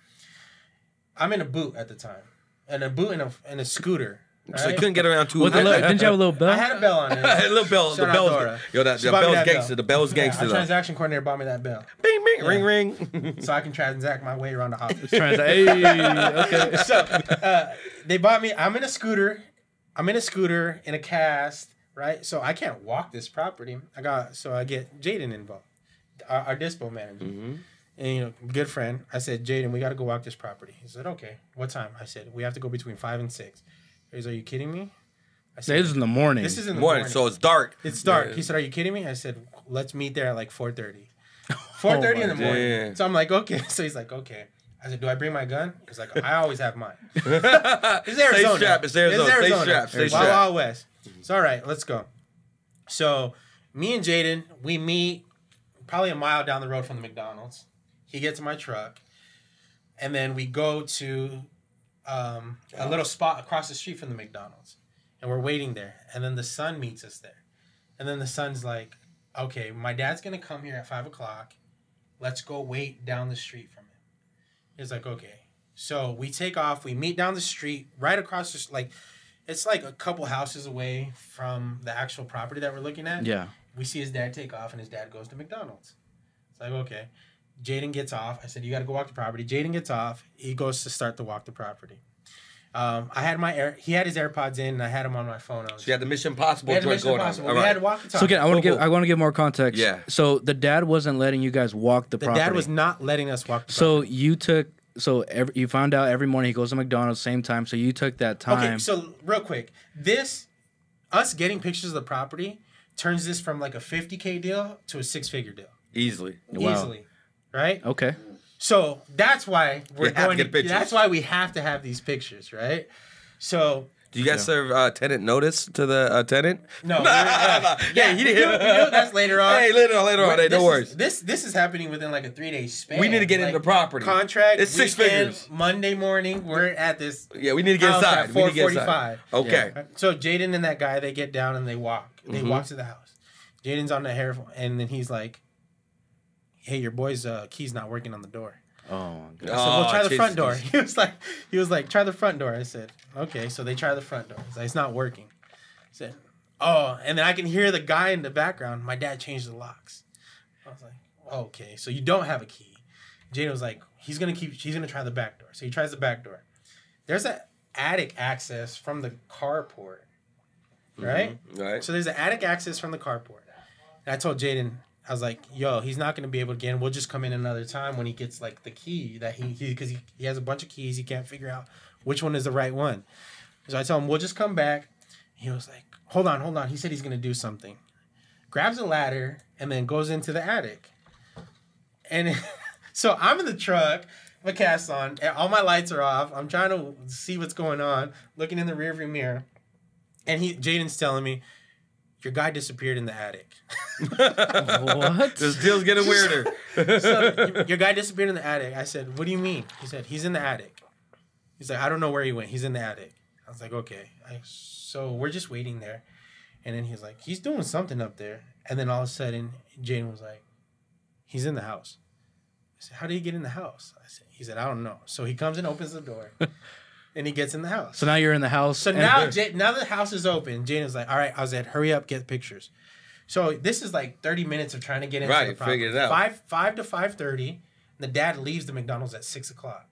I'm in a boot at the time, and a boot and a and a scooter. So he right? couldn't get around two. With the little, didn't you have a little bell? I had a bell on it. Hey, little bell, the Shout out bell's Dora. yo, that the bell's that bell. gangster. The bell's Yeah, gangster our though. transaction coordinator bought me that bell, Bing, bing, ring, ring. so I can transact my way around the office. Trans- hey, okay. so uh, they bought me. I'm in a scooter. I'm in a scooter in a cast, right? So I can't walk this property. I got so I get Jaden involved, our, our dispo manager, mm-hmm. and you know, good friend. I said, Jaden, we got to go walk this property. He said, Okay, what time? I said, we have to go between five and six. He goes, Are you kidding me? I This said, is in the morning. This is in the Morning, morning. so it's dark. It's dark. Yeah. He said, "Are you kidding me?" I said, "Let's meet there at like 4.30. 4.30 in oh the morning. Damn. So I'm like, "Okay." So he's like, "Okay." I said, "Do I bring my gun?" He's like, "I always have mine." It's Arizona. strapped. It's Arizona. Stay strapped. Stay Wild, strapped. Wild West. It's all right. Let's go. So me and Jaden, we meet probably a mile down the road from the McDonald's. He gets in my truck, and then we go to um, a little spot across the street from the McDonald's, and we're waiting there. And then the son meets us there, and then the son's like, "Okay, my dad's gonna come here at five o'clock. Let's go wait down the street from him." He's like, "Okay." So we take off. We meet down the street, right across the like, it's like a couple houses away from the actual property that we're looking at yeah. we see his dad take off and his dad goes to McDonald's. It's like, okay. Jaden gets off. I said, you got to go walk the property. Jaden gets off. He goes to start to walk the property. Um, I had my air, he had his AirPods in and I had him on my phone. I was, So you had the Mission Possible we had joint Mission going. Impossible. All We right. had to walk the talk. So again, I want to give. I want to give more context. Yeah. So the dad wasn't letting you guys walk the, the property. dad was not letting us walk the So you took so every, you found out every morning he goes to McDonald's same time. So you took that time. Okay, so real quick, this us getting pictures of the property turns this from like a 50k deal to a six figure deal Easily. Wow. easily, right? okay. So that's why we're You have to going. get To, pictures. that's why we have to have these pictures, right? So Do you guys serve uh, tenant notice to the uh, tenant? no, we're- Nah, yeah, he didn't. do- we do. That's later on. Hey, later on, later on. Hey, this no is- worries. This this is happening within like a three day span. We need to get Like, into the property. Contract. It's six weekend, figures. Monday morning, we're at this. Yeah, we need to get House inside. at We need to get inside. 4:45. Okay. So Jaden and that guy, they get down and they walk. They Mm-hmm. walk to the house. Jaden's on the hair, and then he's like, "Hey, your boy's uh, key's not working on the door." Oh god. I said, well, Oh, try the Jesus. front door. He was like, he was like, try the front door. I said, okay. So they try the front door. He's like, it's not working. I said, oh, and then I can hear the guy in the background. My dad changed the locks. I was like, okay, so you don't have a key. Jaden was like, he's gonna keep, he's gonna try the back door. So he tries the back door. There's an attic access from the carport, right? Right. So there's an attic access from the carport. And I told Jaden, I was like, yo, he's not gonna be able to get in. We'll just come in another time when he gets like the key that he because he, he has a bunch of keys. He can't figure out which one is the right one. So I tell him, we'll just come back. He was like, hold on, hold on. He said he's gonna do something. Grabs a ladder and then goes into the attic. And so I'm in the truck, my cast on, and all my lights are off. I'm trying to see what's going on, looking in the rearview mirror. And he Jaden's telling me, your guy disappeared in the attic. what? This deal's getting weirder. so your, guy disappeared in the attic. I said, "What do you mean?" He said, "He's in the attic." He's like, "I don't know where he went. He's in the attic." I was like, okay. I, so we're just waiting there. And then he's like, he's doing something up there. And then all of a sudden, Jaden was like, he's in the house. I said, how did he get in the house? I said, he said, I don't know. So he comes and opens the door, and he gets in the house. So now you're in the house. So and- now, Jaden, now the house is open. Jaden was like, "All right," I was like, "Hurry up, get pictures." So this is like thirty minutes of trying to get into Right, the property. figure it out. Five five to five thirty. The dad leaves the McDonald's at six o'clock.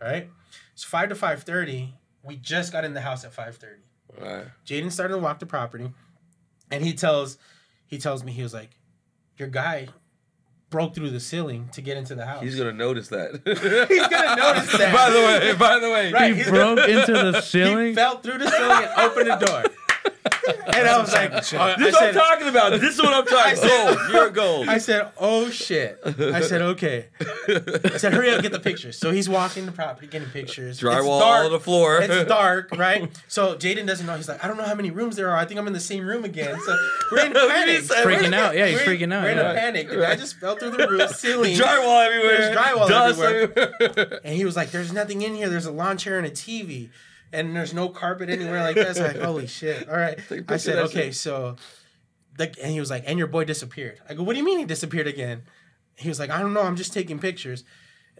Right. So five to five thirty. We just got in the house at five thirty. Right. Jaden started to walk the property, and he tells, he tells me he was like, "Your guy broke through the ceiling to get into the house." He's gonna notice that. He's gonna notice that. by the way, by the way, Right. he broke into the ceiling. He ceiling. fell through the ceiling and opened the door. And I was like, oh, This is what I'm talking about. This is what I'm talking about. Gold. You're gold. I said, oh shit. I said, okay. I said, hurry up, get the pictures. So he's walking the property, getting pictures. It's Drywall dark. on the floor. It's dark, right? So Jaden doesn't know. He's like, I don't know how many rooms there are. I think I'm in the same room again. So we're in What panic. he freaking out. Yeah, he's We're in- freaking out. We're in yeah. a panic. The guy just fell through the roof, ceiling. Drywall everywhere. There's drywall Dust everywhere. And he was like, "There's nothing in here. There's a lawn chair and a TV, and there's no carpet anywhere like that." So I was like, "Holy shit!" All right. Take a I said, "Okay." shit. So, the, and he was like, "And your boy disappeared." I go, "What do you mean he disappeared again?" He was like, "I don't know. I'm just taking pictures."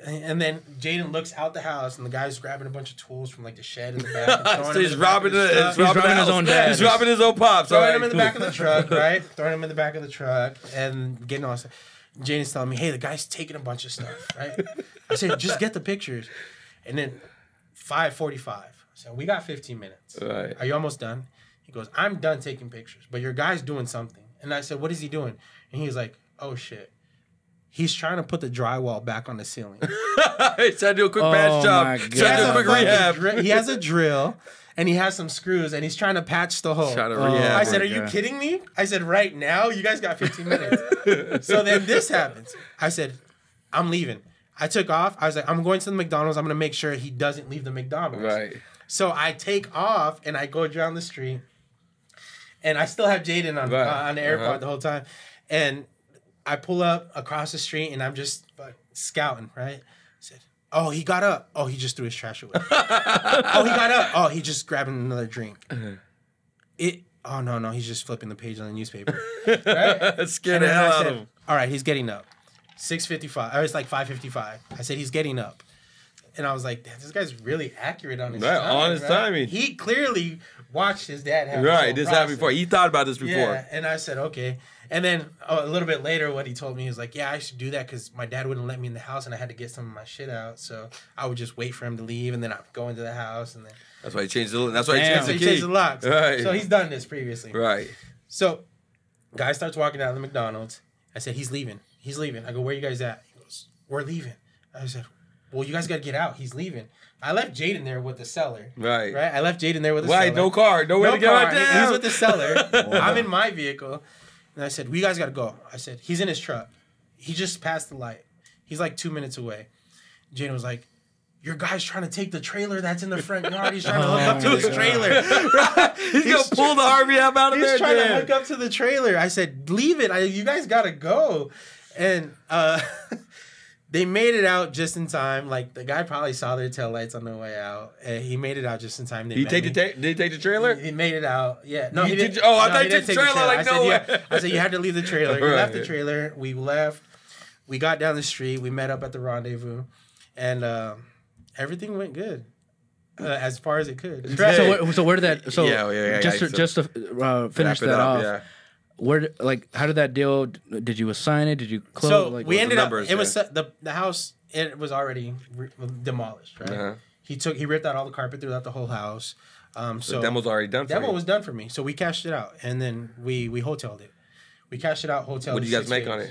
And and then Jaden looks out the house, and the guy's grabbing a bunch of tools from like the shed in the back. and so he's the back robbing, of the, the he's truck. robbing, robbing his own dad. He's robbing his own pops. throwing all him in the back of the truck, right? Throwing him in the back of the truck and getting all. Jaden's telling me, "Hey, the guy's taking a bunch of stuff." Right? I said, "Just get the pictures," and then five forty-five. So we got fifteen minutes. Right. Are you almost done? He goes, "I'm done taking pictures, but your guy's doing something." And I said, "What is he doing?" And he's like, "Oh shit." He's trying to put the drywall back on the ceiling. He's trying to do a quick Oh patch job. my Trying God. to do a quick rehab. dri- he has a drill and he has some screws and he's trying to patch the hole. Oh, rehab. I said, my "Are you God. kidding me?" I said, "Right now, you guys got 15 minutes." so then this happens. I said, "I'm leaving." I took off. I was like, "I'm going to the McDonald's. I'm gonna make sure he doesn't leave the McDonald's." Right. So I take off and I go down the street, and I still have Jaden on Right. uh, on the AirPod Uh-huh. the whole time, and I pull up across the street and I'm just like, scouting. Right? I said, "Oh, he got up. Oh, he just threw his trash away. oh, he got up. Oh, he just grabbing another drink. It. Oh no, no, he's just flipping the page on the newspaper. Right? Scared the hell out of him. all right, he's getting up. 655. I was like 555. I said, he's getting up. And I was like, "Damn, this guy's really accurate on his Right, timing, on his right? timing. He clearly watched his dad have Right. whole This happened before. He thought about this before. Yeah, and I said, okay. And then uh, a little bit later, what he told me was like, yeah, I should do that because my dad wouldn't let me in the house and I had to get some of my shit out. So I would just wait for him to leave and then I'd go into the house and then That's why he changed the. That's why he changed so the he changed the locks. Right. So he's done this previously. Right. So, guy starts walking out of the McDonald's. I said, he's leaving. He's leaving. I go, where you guys at? He goes, we're leaving. I said, well, you guys got to get out. He's leaving. I left Jaden there with the seller. Right. Right? I left Jaden there with the Why? seller. No car. No way No to get car. right He- He's with the seller. I'm in my vehicle. And I said, we guys got to go. I said, he's in his truck. He just passed the light. He's like two minutes away. Jaden was like, your guy's trying to take the trailer that's in the front yard. He's trying to hook up to this trailer. He's gonna pull the RV out of He's there. He's trying to hook up to the trailer. I said, leave it. I, you guys gotta go. And uh, they made it out just in time. Like the guy probably saw their taillights on the way out. And he made it out just in time. They Did he take the ta- Did he take the trailer? He made it out. Yeah. No, You he did- didn't. oh, I no, thought he you didn't took the trailer, like, I said, no yeah. way. I said you had to leave the trailer. He left the trailer. We left. We got down the street. We met up at the rendezvous, and um, everything went good. Uh, as far as it could. So, where, so where did that? So Yeah, yeah, yeah, just yeah, to, so- just to uh, finish that up, off. Yeah. Where like how did that deal? Did you assign it? Did you close? So like, we what- ended up. numbers, It was yeah. the the house. It was already re- demolished. Right. Uh-huh. He took. He ripped out all the carpet throughout the whole house. Um, so The demo's already done for demo was done for me. So we cashed it out, and then we we hoteled it. We cashed it out. Hotel. What did you guys make on it?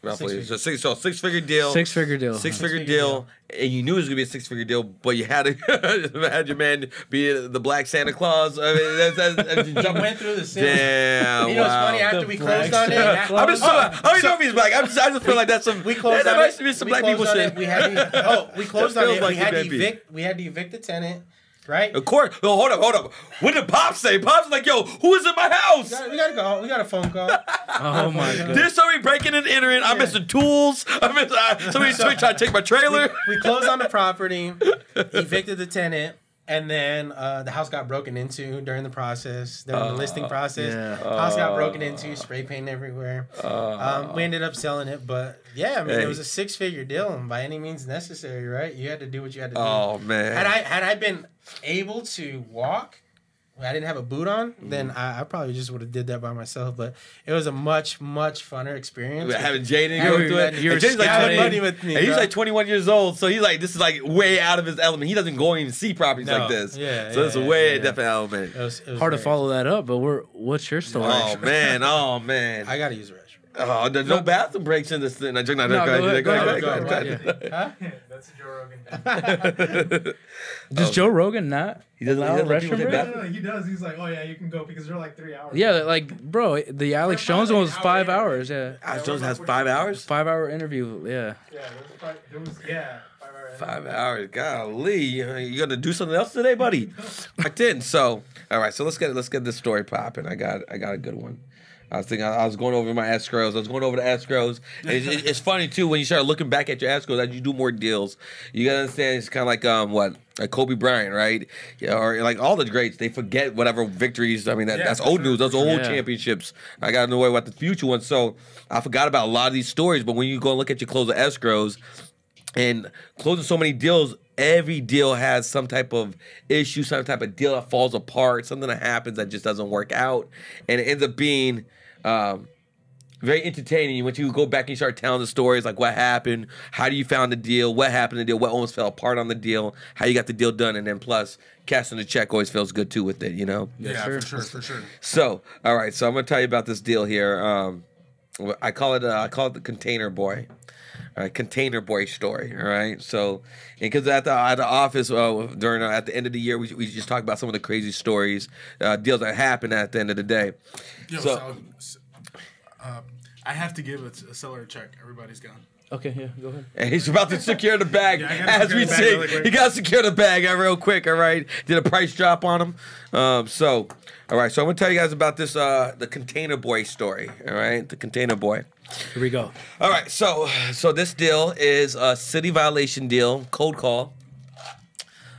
Roughly, figures. so six, so six figure deal. six figure deal. Six huh? figure figure deal, and you knew it was gonna be a six figure deal, but you had to had your man be the Black Santa Claus. I mean, that's, that's, that's He went through the ceiling. damn. You know, it's wow. funny after The we closed on it. I'm just, Oh, I don't even so- know if he's black. I'm just, I just feel like that's some. We closed there on might it. be some we black people shit. it. We had to, oh, we closed on feels it. like we had to could be. evict. We had to evict the tenant, right? Of course. Oh, hold up, hold up. What did Pop say? Pop's like, yo, who is in my house? We gotta, we gotta go. We got a phone call. Oh my god. There's somebody breaking and entering. I'm Yeah. missing tools. I'm missing, uh, somebody, somebody trying to take my trailer. we closed on the property, evicted the tenant, And then uh, the house got broken into during the process, during the listing process. yeah. House got broken into, spray paint everywhere. um, we ended up selling it, but yeah, I mean, Hey. it was a six figure deal, and by any means necessary, right? You had to do what you had to do. Oh man. Had I had I been able to walk, I didn't have a boot on, mm-hmm. then I, I probably just would have did that by myself. But it was a much much funner experience. having Jaden go through it. you were And Jaden's like scouting 20 with me, and he's bro. like 21 years old, so he's like, this is like way out of his element. He doesn't go and even see properties No. like this. Yeah, so it's a yeah, way yeah. different element. It was, it was Hard to follow that up, but we're what's your story? Oh man, oh man. I gotta use the restroom. Uh, oh, there's no bathroom breaks in this thing. No, no, no, No, go go ahead, go ahead, ahead, go go ahead, ahead, go go ahead. Huh? That's a Joe Rogan thing. Does um, Joe Rogan not He doesn't- allow doesn't let people restroom take breaks? No, no, no, he does. He's like, oh yeah, you can go because they're like three hours. Yeah, like bro, the Alex Jones one was hour five in. hours. Yeah, ah, Alex Jones has five hours. five hour interview. Yeah, Yeah, there was, five, there was yeah, five hours. Five hours, golly! You you gonna do something else today, buddy? I didn't. So, all right. So let's get let's get this story popping. I got I got a good one. I was thinking I was going over my escrows. I was going over the escrows. It's, it's- it's funny too when you start looking back at your escrows as you do more deals. You gotta understand it's kind of like um what like Kobe Bryant, right? Yeah, or like all the greats. They forget whatever victories. I mean that, Yeah, that's old sure, news. Those old. Yeah. championships. I gotta know what the future ones. So I forgot about a lot of these stories. But when you go and look at your close of escrows and closing so many deals every deal has some type of issue some type of deal that falls apart something that happens that just doesn't work out and it ends up being um, very entertaining once you go back and you start telling the stories like what happened how do you found the deal what happened in the deal what almost fell apart on the deal how you got the deal done and then plus cashing the check always feels good too with it you know Yeah, sure. for sure, for sure. so, all right. So I'm gonna tell you about this deal here. Um, I call it uh, I call it the Container Boy, all right, Container Boy story. All right. So, because at the at the office uh, during uh, at the end of the year, we, we just talk about some of the crazy stories, uh, deals that happen at the end of the day. Yo, So- Sal, s- uh, I have to give a, a seller a check. Everybody's gone. Okay, yeah, go ahead. And he's about to secure the bag Yeah, as we the see. really. He got to secure the bag uh, real quick. All right, did a price drop on him. Um, so, all right. So I'm gonna tell you guys about this uh, the Container Boy story. All right, the Container Boy. Here we go. All right, so so this deal is a city violation deal, cold call.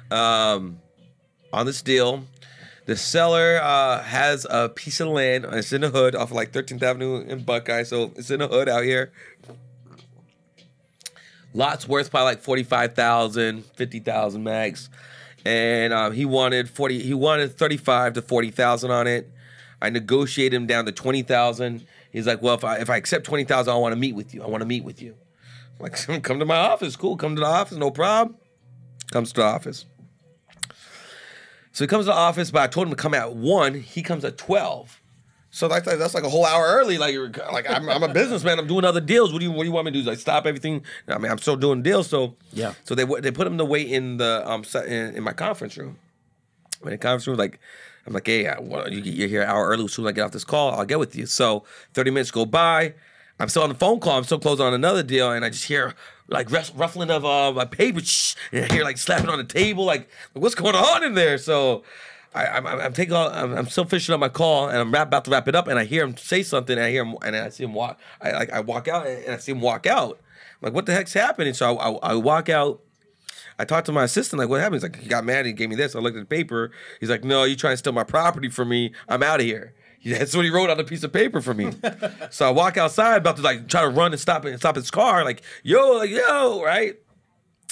Um, on this deal, the seller uh, has a piece of land. It's in the hood off of like 13th Avenue in Buckeye, so it's in the hood out here. Lots worth probably like 45,000, 50,000 max. And um, he wanted 40 he wanted 35 to 40,000 on it. I negotiated him down to 20,000. He's like, "Well, if I if I accept 20,000, I want to meet with you. I want to meet with you." I'm like, "Come to my office. Cool. Come to the office. No problem." Comes to the office. So he comes to the office, but I told him to come at 1. He comes at 12. So that's like, that's like a whole hour early. Like, you're- like I'm, I'm a businessman. I'm doing other deals. What do you What do you want me to do? Like stop everything? I mean, I'm still doing deals. So Yeah. So they they put him to wait in the um in, in my conference room. In the conference room, like I'm like, hey, I, well, you, you're here an hour early. As soon as I get off this call, I'll get with you. So 30 minutes go by. I'm still on the phone call. I'm still closing on another deal, and I just hear like ruffling of uh, my paper, shh, and I hear like slapping on the table, like what's going on in there? So I, I'm, I'm I'm taking, all, I'm, I'm still finishing up my call, and I'm wrap, about to wrap it up, and I hear him say something, and I hear him, and I see him walk. I like I walk out, and I see him walk out. I'm like, what the heck's happening? So I, I, I walk out. I talked to my assistant, like, what happened? He's like, he got mad, and he gave me this. I looked at the paper. He's like, no, you trying to steal my property from me. I'm out of here. That's what he wrote on a piece of paper for me. so I walk outside, about to like try to run and stop it and stop his car, like, yo, like, yo, right?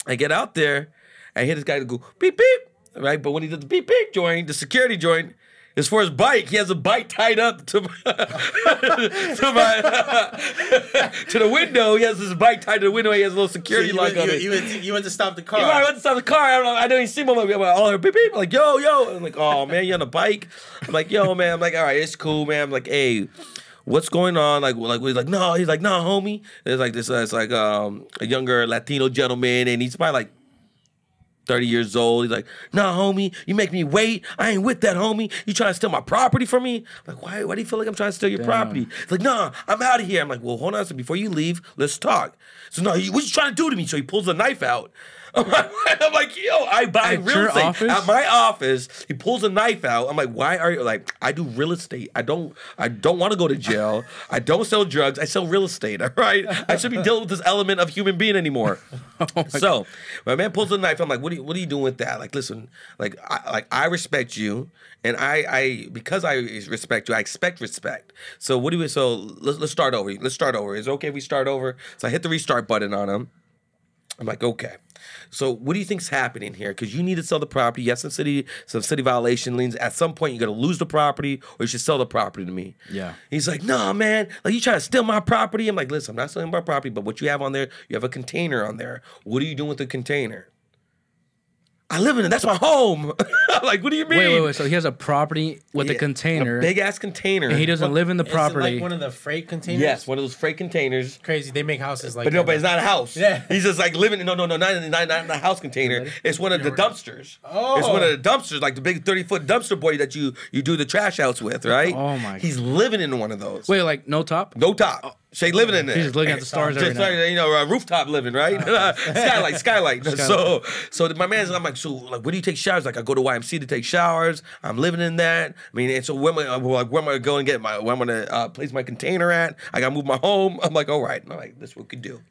I get out there, I hear this guy to go beep beep, right? But when he did the beep beep joint, the security joint is for his bike. He has a bike tied up to my, to my to the window. He has his bike tied to the window. He has a little security you, lock went, on you, it. you, went to, you went to stop the car. You I went to stop the car. I don't know. I didn't even see him. I'm like, I'm like, oh, beep, beep. I'm like, yo, yo. I'm like, oh, man, you on a bike? I'm like, yo, man. I'm like, all right, it's cool, man. I'm like, hey, what's going on? Like, like he's like, no. He's like, no, homie. It's like this. Uh, it's like um, a younger Latino gentleman, and he's probably like 30 years old. He's like, nah, homie, you make me wait. I ain't with that, homie. You trying to steal my property from me? I'm like, why, why do you feel like I'm trying to steal your property? He's like, nah, I'm out of here. I'm like, well, hold on. So before you leave, let's talk. So, no, what you trying to do to me? So he pulls a knife out. I'm like, yo, I buy At real estate. office? At my office, he pulls a knife out. I'm like, why are you like? I do real estate. I don't. I don't want to go to jail. I don't sell drugs. I sell real estate. All right. I should be dealing with this element of human being anymore. Oh so my man pulls a knife. I'm like, what are you, what are you doing with that? Like, listen, like, I, like I respect you, and I, I because I respect you, I expect respect. So what do we? So let's let's start over. Let's start over. Is it okay if we start over? So I hit the restart button on him. I'm like, okay. So what do you think's happening here? Because you need to sell the property. Yes, some city, some city violation liens. At some point, you're gonna lose the property, or you should sell the property to me. Yeah. He's like, nah, man. Like you trying to steal my property? I'm like, listen, I'm not selling my property, but what you have on there, you have a container on there. What are you doing with the container? I live in it. That's my home. I'm like, what do you mean? Wait, wait, wait. So he has a property with a Yeah, container, big ass container. and he doesn't live in the Is it property. like one of the freight containers. Yes, one of those freight containers. Crazy. They make houses like. But no, but it's not a house. Yeah. He's just like living. No, no, no, not in, not, not in a house container. It's one of the dumpsters. Oh. It's one of the dumpsters, like the big thirty foot dumpster boy that you you do the trash outs with, right? Oh, my He's living in one of those. Wait, like no top? No top. Shay living in there. He's just looking at the stars every Just night. like you know, uh, rooftop living, right? skylight, skylight. So, so my man's, I'm like, so like, where do you take showers? Like, I go to YMC to take showers. I'm living in that. I mean, and so where am I? Like, where am I going to go and get my? Where am I going to uh, place my container at? I got to move my home. I'm like, all right. I'm like, this is what we could do.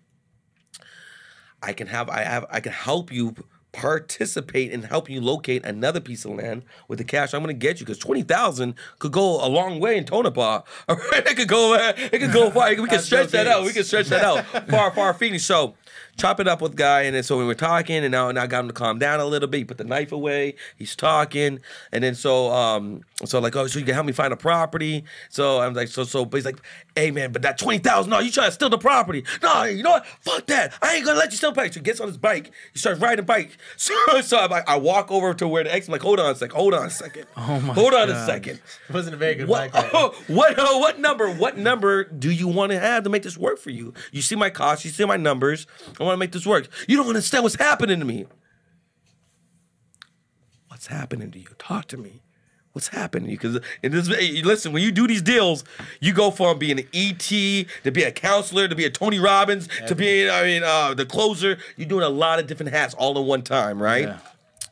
I can have, I have, I can help you participate and help you locate another piece of land with the cash I'm going to get you because twenty thousand could go a long way in Tonopah. All right, it could go, it could go far. We can stretch that out. We can stretch that out far, far, Phoenix. So. Chop it up with guy, and then so we were talking, and now, now I got him to calm down a little bit. He put the knife away. He's talking, and then so um so like oh so you can help me find a property. So I'm like so so but he's like hey man but that twenty thousand no you trying to steal the property no you know what fuck that I ain't gonna let you steal the bike. So he gets on his bike. He starts riding a bike. So so I'm like I walk over to where the ex. I'm like hold on a second. Hold on a second. Oh my Hold on a second. It wasn't a very good What, bike ride. what, uh, what number? What number do you want to have to make this work for you? You see my costs, you see my numbers. I want to make this work. You don't understand what's happening to me. What's happening to you? Talk to me. What's happening to you? Because in this, listen, when you do these deals, you go from being an ET to be a counselor to be a Tony Robbins to being, I mean, uh, the closer. You're doing a lot of different hats all in one time, right? Yeah.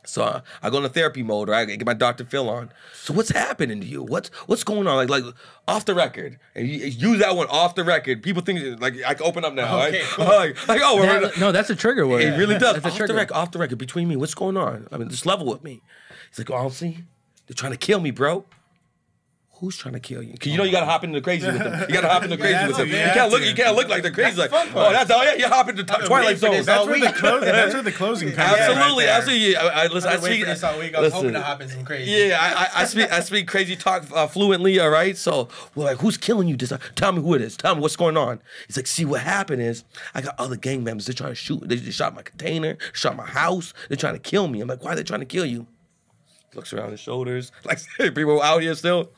So uh, I go into therapy mode, right? I get my Dr. Phil on. So what's happening to you? What's what's going on? Like like off the record. And you, use that one off the record. People think like I can open up now, Okay, right? cool. Like, like, oh, we're, That- no, that's a trigger word. it really does. That's Off the record, off the record, between me, what's going on? I mean, just level with me. He's like, honestly, they're trying to kill me, bro. Who's trying to kill you? Cause you know you gotta hop into the crazy with them. You gotta hop into the crazy have with them. you You can't look. to. You can't look like the crazy. Like, oh, that's oh yeah, you hop into t- Twilight Zone. this That's where the closing. That's where the closing comes. in Absolutely, right absolutely. I, I, listen, I I've been waiting speak. this all week. I was hoping to hop in some crazy. Yeah, I, I, I speak. I speak crazy talk uh, fluently. All right. So we're like, who's killing you? Just tell me who it is. Tell me what's going on. He's like, see, what happened is I got other gang members. They're trying to shoot. They just shot my container, shot my house. They're trying to kill me. I'm like, why are they trying to kill you? Looks around his shoulders, like people out here still.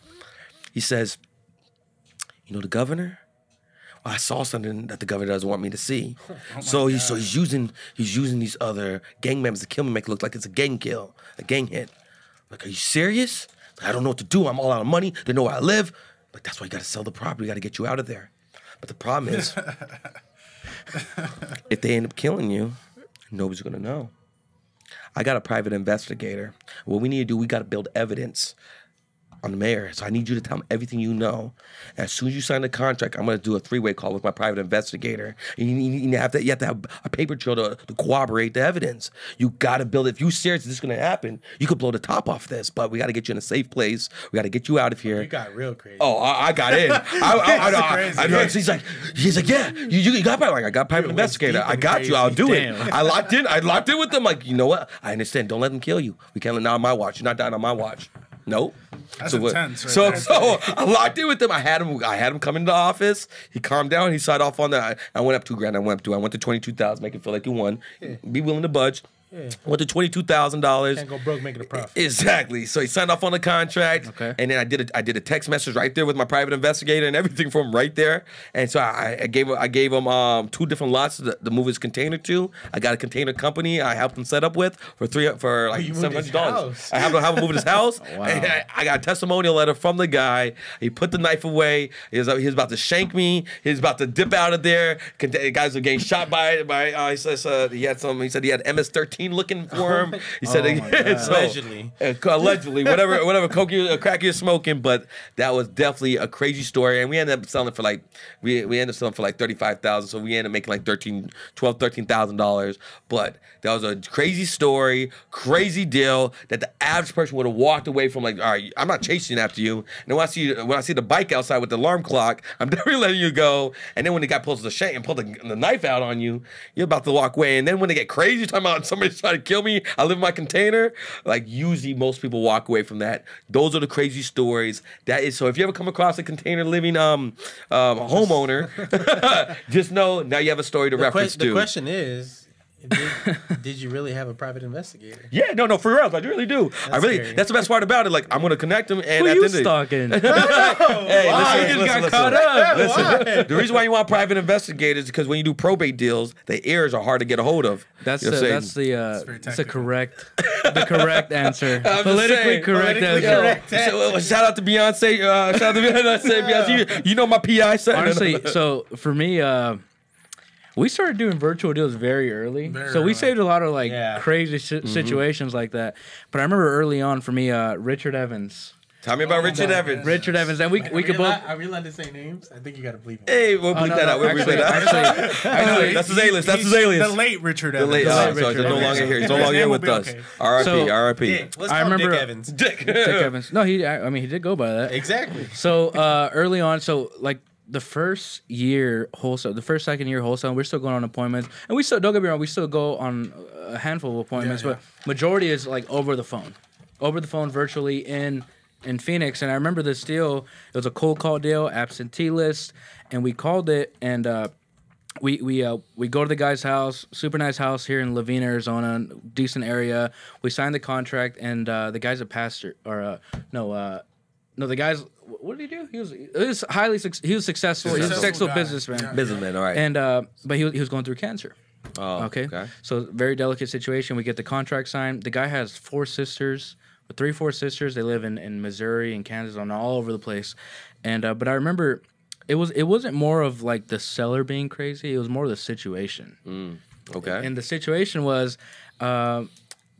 He says, you know the governor. Well, I saw something that the governor doesn't want me to see. Oh so he's so he's using he's using these other gang members to kill me, make it look like it's a gang kill, a gang hit. Like, are you serious? I don't know what to do. I'm all out of money. They know where I live. Like, that's why you got to sell the property. You got to get you out of there. But the problem is, if they end up killing you, nobody's gonna know. I got a private investigator. What we need to do, we got to build evidence on the mayor. So I need you to tell him everything you know. As soon as you sign the contract, I'm going to do a three-way call with my private investigator. And you, need- you have to you have to have a paper trail to, to corroborate the evidence. You got to build it. If you serious this is going to happen, you could blow the top off this. But we got to get you in a safe place. We got to get you out of here. You got real crazy. Oh, I, I got in. I, I, I, know, I. I know. He's like, he's like, yeah, you, you, you got private. Like, I got private Dude, it was investigator. I and got you. I'll do Damn. it. I locked in. I locked in with them. Like, you know what? I understand. Don't let them kill you. We can't let not on my watch. You're not dying on my watch. Nope. That's so intense right so there. so I locked in with him. I had him. I had him come into the office. He calmed down. He signed off on that. I, I went up two grand. I went up to. I went to twenty two thousand. Make it feel like you won. Be willing to budge. Yeah. Went to twenty two thousand dollars. Can't go broke making a profit. Exactly. So he signed off on the contract. Okay. And then I did a, I did a text message right there with my private investigator and everything from right there. And so I, I gave I gave him um, two different lots to, to move his container to. I got a container company I helped him set up with for three for like you moved seven his hundred dollars. I have to have him move his house. Wow. And I, I got a testimonial letter from the guy. He put the knife away. He was, he was about to shank me. He was about to dip out of there. Con- Guys were getting shot by by. Uh, he says uh, he had some. He said he had MS-13 looking for him. He said Oh so- Allegedly. uh, allegedly, whatever, whatever coke you, uh, crack you're smoking, but that was definitely a crazy story, and we ended up selling for like we we ended up selling for like thirty five thousand, so we ended up making like 13 12 13 thousand dollars. But that was a crazy story, crazy deal that the average person would have walked away from. Like, all right, I'm not chasing after you. And then when I see when I see the bike outside with the alarm clock, I'm definitely letting you go. And then when the guy pulls the shank and pulls the, the knife out on you, you're about to walk away. And then when they get crazy, talking about somebody's trying to kill me, I live in my container. Like usually most people walk away from that. Those are the crazy stories. That is so. If you ever come across a container living um, um homeowner, just know now you have a story to The, que- reference the question is, did, did you really have a private investigator? Yeah, no, no, for real, I really do. I really. scary. That's the best part about it. Like I'm gonna connect them, and Who at you the end of the stalking? Hey, Wow, listen, you just listen, got listen. caught up. Listen, the reason why you want private investigators is because when you do probate deals, the heirs are hard to get a hold of. That's You know the, that's the uh, very that's the correct the correct answer. I'm Politically saying, correct politically answer. correct. So, uh, shout out to Beyonce. Uh, shout out to Beyonce. Beyonce. You, you know my PI. Son. Honestly, so for me, uh, we started doing virtual deals very early. Very so we early. saved a lot of like Yeah. crazy si- situations like that. But I remember early on for me, uh, Richard Evans. tell me about Richard no, Evans. Richard Evans, and we we could both. Are we allowed to say names? I think you got to believe it. Hey, we'll Oh, bleep no, that no, out. We'll bleep that out. actually, Actually, that's his alias. That's his alias. The late Richard The Evans. late, The uh, late so he's no longer here. He's no longer here with us. okay. R.I.P. So- R.I.P. Dick. Let's I remember- Dick Evans. Dick. Dick Evans. No, he. I I mean, he did go by that. Exactly. So uh, early on, so like the first year wholesale, the first second year wholesale, we're still going on appointments, and we still don't get me wrong, we still go on a handful of appointments, Yeah, but majority is like over the phone, over the phone, virtually in in Phoenix. And I remember this deal; it was a cold call deal, absentee list, and we called it, and uh, we we uh we go to the guy's house, super nice house here in Laveen, Arizona, decent area. We signed the contract, and uh, the guy's a pastor, or uh, no, uh, no, the guy's what did he do? He was he was highly suc- he was successful. He was a Successful successful guy. businessman, Yeah. Businessman, all right. and uh, but he was- he was going through cancer. oh, Okay. So very delicate situation. We get the contract signed. The guy has four sisters, three, four sisters. They live in, in Missouri and Kansas and all over the place. And uh, but I remember it was it wasn't more of like the seller being crazy. It was more the situation. Okay. And the situation was, uh,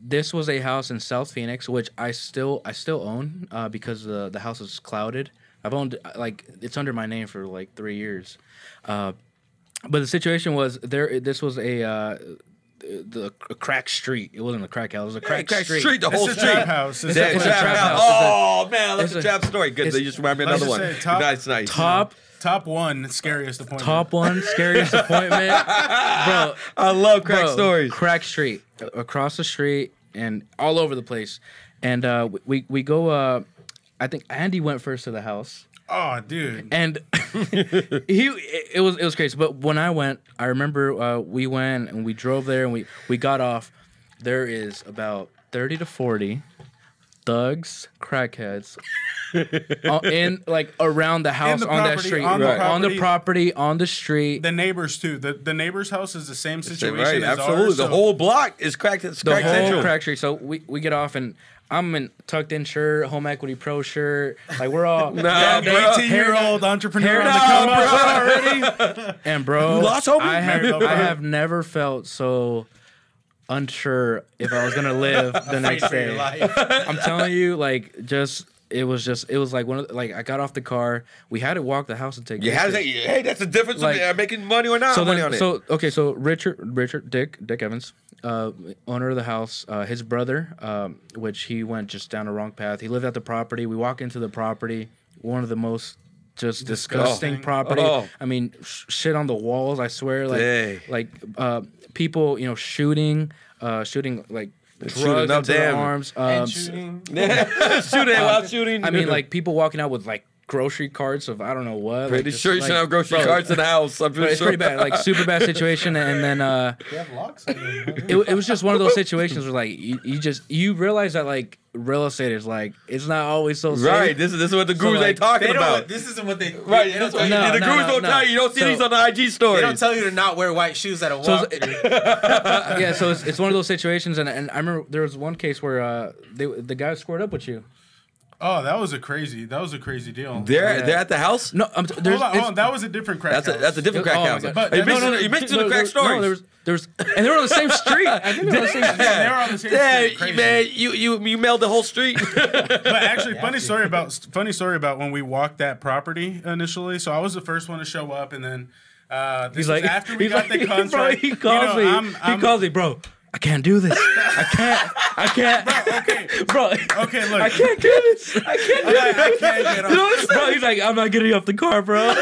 this was a house in South Phoenix, which I still I still own uh, because the the house is clouded. I've owned like it's under my name for like three years. Uh, but the situation was there. This was a uh, the a crack street. It wasn't a crack house. It was a crack, Crack street. street, the whole It's a street. trap house. It's Yeah, a it's trap trap house. house. Oh man, that's a a- trap story. Good. They just reminded me another one. say top- nice, nice. Top top one scariest appointment. top one scariest appointment, bro. I love crack Bro, stories. Crack Street, across the street, and all over the place. And uh, we we go. Uh, I think Andy went first to the house, Oh, dude. and he it was it was crazy. But when I went, I remember uh, we went and we drove there and we we got off. There is about thirty to forty thugs, crackheads, uh, in like around the house the on that street, on the on the property. property, on the street. The neighbors too. The the neighbors' house is the same situation Right, as absolutely. ours. the so- whole block is cracked. It's the crack whole central. crack street. So we, we get off and I'm in tucked in shirt, home equity pro shirt. Like we're all Nah, An bro. 18 year old entrepreneur hair on the come up. already. And bro, You lost hope? I have I have never felt so unsure if I was gonna live the next day. I'm telling you, like just it was just it was like one of the, like I got off the car. We had to walk the house and take. To pictures. say, hey, that's the difference Like- of making money or not so money then, on it. so okay, so Richard, Richard, Dick, Dick Evans, uh, owner of the house, uh, his brother, um, which he went just down the wrong path. He lived at the property. We walk into the property, one of the most just disgusting Disgusting. property. Oh. I mean, sh- shit on the walls. I swear, like Dang. like uh, people, you know, shooting, uh, shooting like Shooting drugs up, into their damn. arms. Um, and s- shooting. shooting while shooting. I mean, like people walking out with like grocery carts of I don't know what. Pretty like, just, sure you like, should have grocery bro, carts in the house. I'm pretty it's sure. pretty bad, like super bad situation, and then uh, They have locks it, it was just one of those situations where like you, you just you realize that like real estate is like it's not always so safe. Right. This is this is what the So, gurus like, ain't talking They don't. about. This isn't what they. Right. They don't, that's tell what- you, No, the no, gurus no, don't no. tell you. You don't see So- these on the IG they don't tell you to not wear white shoes at a So walk. it's- yeah, so it's, it's one of those situations, and, and I remember there was one case where uh, they the guy squared up with you. Oh, that was a crazy. That was a crazy deal. they're Yeah. they're at the house. No, I'm, t- there's hold on, hold on, that was a different crack. That's a that's a different Oh crack my house. But you no, mentioned no, no, you mentioned no, the there crack story. No, there was there was, and they were on the same street. I think they were on the same street. Yeah, they were on the same Yeah, street. Crazy. man, you you you mailed the whole street. But actually, funny story about funny story about when we walked that property initially. So I was the first one to show up, and then uh, this He's like, after we he's got like, the bro, contract. he you calls know, me. I'm- he I'm- calls me, bro. I can't do this. I can't. I can't. Bro, Okay, bro. okay, look. I can't do this. I can't do I'm I can't get You know what I'm? Bro, he's like, I'm not getting off the car, bro.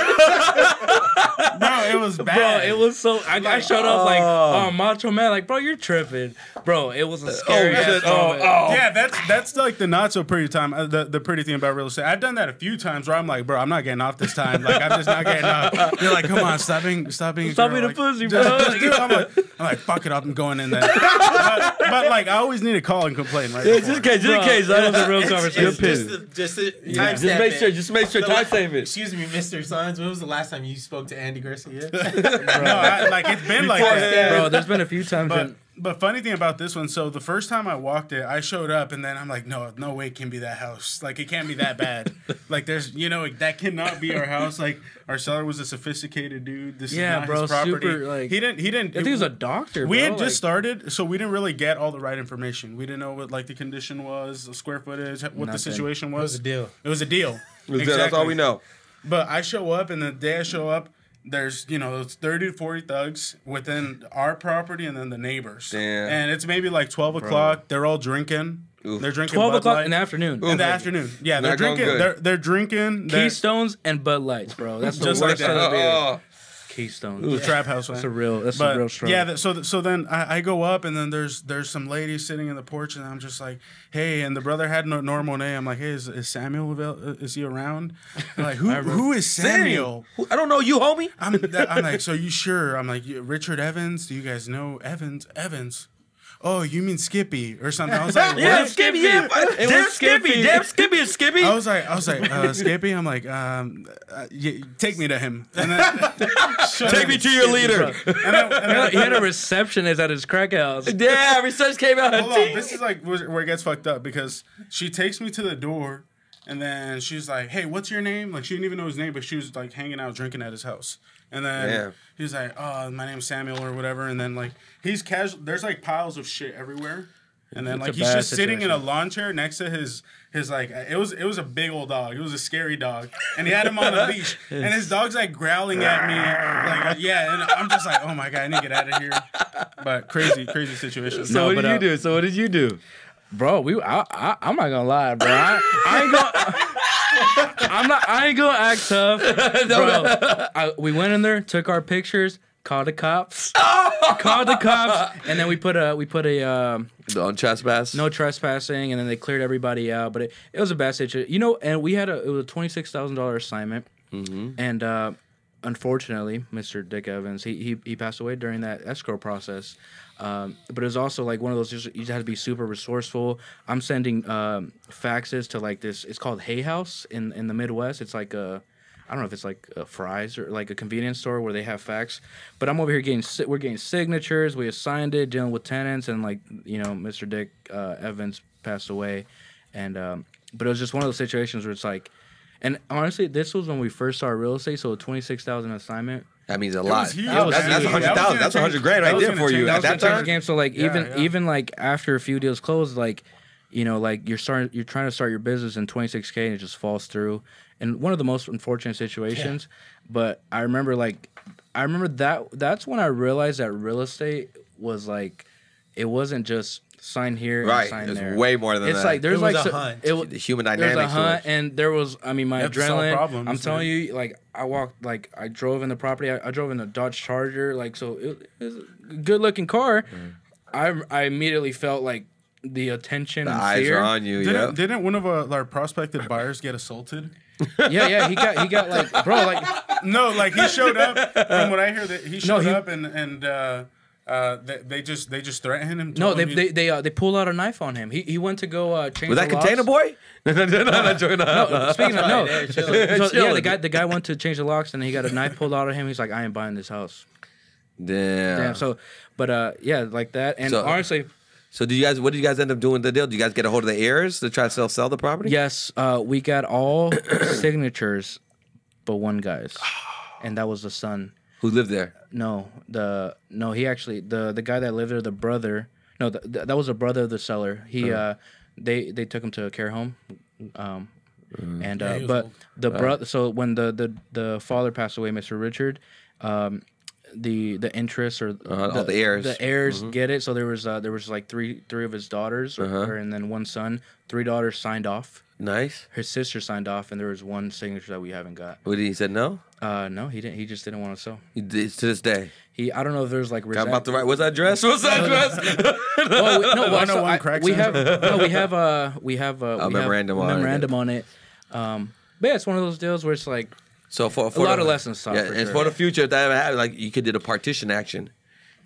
Bro, it was bad. Bro, it was so. I, I showed up like, Oh. oh, macho man, like, bro, you're tripping, bro. It was a scary. oh ass! Oh moment. oh. Yeah, that's that's like the not so pretty time. Uh, the the pretty thing about real estate. I've done that a few times where I'm like, bro, I'm not getting off this time. Like I'm just not getting off. You're like, come on, stop being stop being a Stop girl. being a Like, pussy, bro. just do it. I'm like, I'm like, fuck it up. I'm going in there. But, but like, I always need to call and complain. Right? Yeah, just in case, just in Bro, case. that was a real It's- conversation. it's just a- Just, a, Just make sure, just make sure, time save it. Excuse me, Mr. Saenz. When was the last time you spoke to Andy Garcia? no, I, like it's been like that. bro. There's been a few times. But in, but funny thing about this one, so the first time I walked it, I showed up and then I'm like, no, no way it can be that house. Like it can't be that bad. like there's, you know, that cannot be our house. Like our seller was a sophisticated dude. This Yeah, is not bro, his property. super, like- he didn't, he didn't. I think he was a doctor. we bro, had like- just started, so we didn't really get all the right information. We didn't know what like the condition was, the square footage, what the situation was. It was a deal. It was a deal. exactly. That's all we know. But I show up, and the day I show up, there's you know it's 30 to 40 thugs within our property and then the neighbors. Damn. And it's maybe like 12 o'clock. They're all drinking. Oof. They're drinking Twelve Bud o'clock Light in the afternoon. in the afternoon. Yeah, they're Not going drinking. good. They're they're drinking. They're, Keystones and Bud Lights, bro. That's the Just like worst that. of the beer. Oh, Keystone. the trap house. That's a real. That's But a real struggle. yeah, th- so th- so then I, I go up and then there's there's some ladies sitting in the porch and I'm just like, hey, and the brother had no normal name. I'm like, hey, is, is Samuel avail- is he around? They're like, who who is Samuel? Who- I don't know you, homie. I'm, I'm like, so you sure? I'm like, Richard Evans. Do you guys know Evans? Evans. Oh, you mean Skippy or something? I was like, Yeah, what? Skippy. Yeah, It damn was Skippy. Skippy. Damn Skippy is Skippy. I was like, I was like, uh, Skippy. I'm like, um, uh, y- take me to him. And then, Take me to your leader. and then, and then, he had a receptionist at his crack house. Yeah, research came out. Hold on, this is like where where it gets fucked up because she takes me to the door, and then she's like, "Hey, what's your name?" Like she didn't even know his name, but she was like hanging out drinking at his house. And then Yeah. he's like, "Oh, my name's Samuel or whatever." And then like he's casual. There's like piles of shit everywhere. And then It's like he's bad just sitting in a lawn chair next to his his like it was it was a big old dog. It was a scary dog, and he had him on a leash. And his dog's like growling at me, like yeah. And I'm just like, oh my god, I need to get out of here. But crazy, crazy situation. So No, what but, did you uh, do? So what did you do? Bro, we I, I I'm not gonna lie, bro. I, I ain't gonna I'm not I ain't gonna act tough. Bro, I, we went in there, took our pictures, called the cops. called the cops, and then we put a we put a um, On trespass. no trespassing, and then they cleared everybody out. But it, it was a bad situation, you know. And we had a it was a twenty six thousand dollar assignment, and uh, unfortunately, Mr. Dick Evans he, he he passed away during that escrow process. Um, but it was also like one of those just, you just had to be super resourceful. I'm sending um, faxes to like this. It's called Hay House in in the Midwest. It's like a I don't know if it's like a Fry's or like a convenience store where they have fax. But I'm over here getting we're getting signatures. We assigned it, dealing with tenants, and like you know, Mr. Dick uh, Evans passed away, and um, but it was just one of those situations where it's like, and honestly, this was when we first started real estate, so a twenty six thousand assignment. That means a lot. was huge. That was- That that's a huge. hundred That was That's a hundred grand that right there gonna for you. change- At That that was gonna change time, game. So like Yeah, even yeah. even like after a few deals closed, like you know, like you're starting you're trying to start your business in 26k and it just falls through. And one of the most unfortunate situations. But I remember like I remember that that's when I realized that real estate was like it wasn't just sign here and Right. sign It's there. way more than that. it's that. like there's It was like a so- hunt. It, was the human there's dynamics. a hunt, and there was. I mean, my You have to solve adrenaline. problems, I'm telling man. you, like I walked, like I drove in the property. I, I drove in a Dodge Charger, like so. It, it was a good looking car. I I immediately felt like the attention the and eyes fear. are on you. Didn't, Yeah. didn't one of our, our prospected buyers get assaulted? Yeah, yeah. He got he got like bro like No, like he showed up. From what I hear, that he showed he- up and and uh, uh, they, they just they just threatened him. no they him they they, uh, they pulled out a knife on him. He he went to go uh, change. Was that the Container locks. Boy? no, no, no, no, no, no. No, speaking of no, there, so, yeah, the guy the guy went to change the locks and he got a knife pulled out of him. He's like, I ain't buying this house. Damn. Damn. So, but uh, yeah, like that. And So- honestly, So do you guys? What did you guys end up doing the deal? Do you guys get a hold of the heirs to try to sell sell the property? yes, uh, we got all signatures, but one guy's, and that was the son. Who lived there? No, the no, he actually the the guy that lived there, the brother. No, the, the, that was the brother of the seller. He uh, they they took him to a care home, um, and uh, he was but old. the brother. So when the the the father passed away, Mr. Richard, um, the the interest or Uh, all the heirs. the heirs get it. So there was uh, there was like three three of his daughters, Uh-huh. and then one son. Three daughters signed off. Nice. His sister signed off, and there was one signature that we haven't got. What did he said? No. Uh, no, he didn't. He just didn't want to sell. He did, to this day. He I don't know if there's like I'm resent- about to write. What's that dress? What's that dress? Well, we, no, well, 101 so I- crack we have no, we have uh we have uh, we have memorandum on it. memorandum on it. Um, but yeah, it's one of those deals where it's like So for, for lot the, of lessons taught, Yeah, for and sure. for the future, if that ever happened, like you could do a partition action.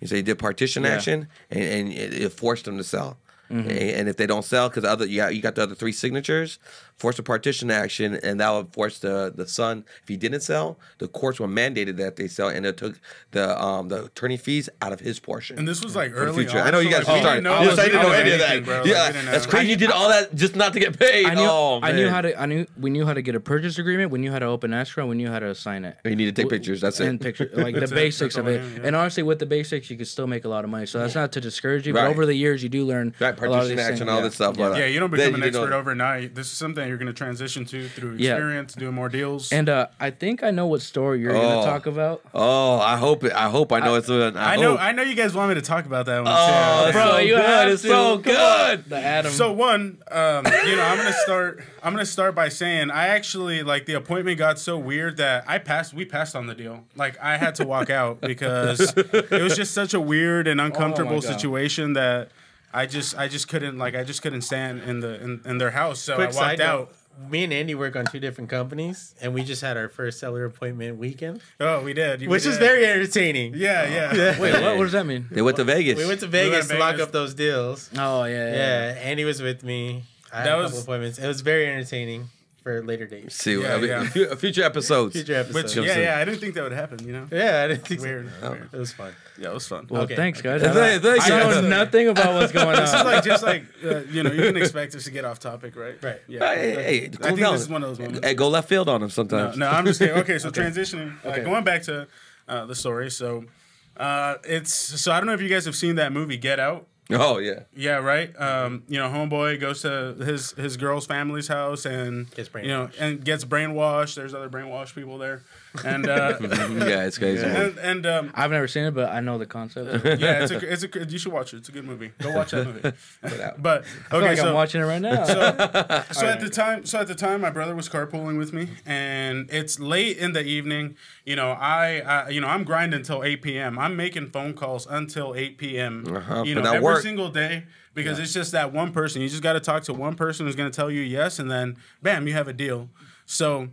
You say you did partition Yeah. action, and, and it, it forced them to sell. Mm-hmm. And, and if they don't sell, because other you got, you got the other three signatures, force a partition action, and that would force the the son. If he didn't sell, the courts were mandated that they sell, and it took the um the attorney fees out of his portion. And this was like for the early. future. on, I know you guys like, we started. didn't know I was- I didn't know any of that. bro. Yeah, we didn't that's know. crazy. You did all that just not to get paid. I knew oh, I knew how to I knew we knew how to get a purchase agreement. We knew how to open escrow. We knew how to sign it. You need to take pictures. That's and it. picture like the basics of it. yeah. And honestly, with the basics, you can still make a lot of money. So that's not to discourage you, but Right. over the years, you do learn Right, a lot of partition action, all Yeah. this stuff. Yeah. but, Yeah, you don't become an expert overnight. This is something you're going to transition to through Yeah. experience, doing more deals. And uh, I think I know what story you're Oh. gonna talk about. Oh, I hope it. I hope I know it's. A, I, I know. I know you guys want me to talk about that one. Oh, too. it's Bro, so you good. have It's to. so good. The Adam. So one, um, you know, I'm gonna start. I'm gonna start by saying I actually like the appointment got so weird that I passed. We passed on the deal. Like I had to walk out because it was just such a weird and uncomfortable God. situation that I just I just couldn't like I just couldn't stand in the in, in their house. So Quick I walked out. note. Me and Andy work on two different companies, and we just had our first seller appointment weekend, Oh, we did. We which is very entertaining. Yeah, yeah. wait, what, what does that mean? They went to Vegas. We went to went Vegas to to lock Vegas. up those deals. Oh yeah, yeah. Yeah, Andy was with me. I had That a was- appointments. It was very entertaining for later days. See, Yeah, I mean, yeah. future episodes. Future episodes. Which, yeah, yeah. I didn't think that would happen. You know. Yeah, I didn't think so. Weird. Oh. weird. It was fun. Yeah, it was fun. Well, Okay. thanks, guys. Thank- I, thank I know nothing about what's going on. This is like just like uh, you know you can expect us to get off topic, right? Right. Yeah. Hey, hey, hey, I think down. this is one of those moments. Hey, go left field on them sometimes. no, I'm just kidding. Okay, so transitioning, uh, Okay. going back to uh, the story. So, uh, it's so I don't know if you guys have seen that movie Get Out. Oh yeah. Yeah, right. Um, you know, homeboy goes to his his girl's family's house and Gets you know brainwashed. and gets brainwashed. There's other brainwashed people there, and uh, yeah, it's crazy. man. and, and um, I've never seen it, but I know the concept. yeah, it's a it's a you should watch it. It's a good movie. Go watch that movie. out. but I feel okay, like so I'm watching it right now. so at the time so at the time my brother was carpooling with me and it's late in the evening you know i, I you know i'm grinding until 8 p.m i'm making phone calls until 8 p.m Uh-huh, you know that every work. Single day because it's just that one person. You just got to talk to one person who's going to tell you yes and then bam you have a deal. So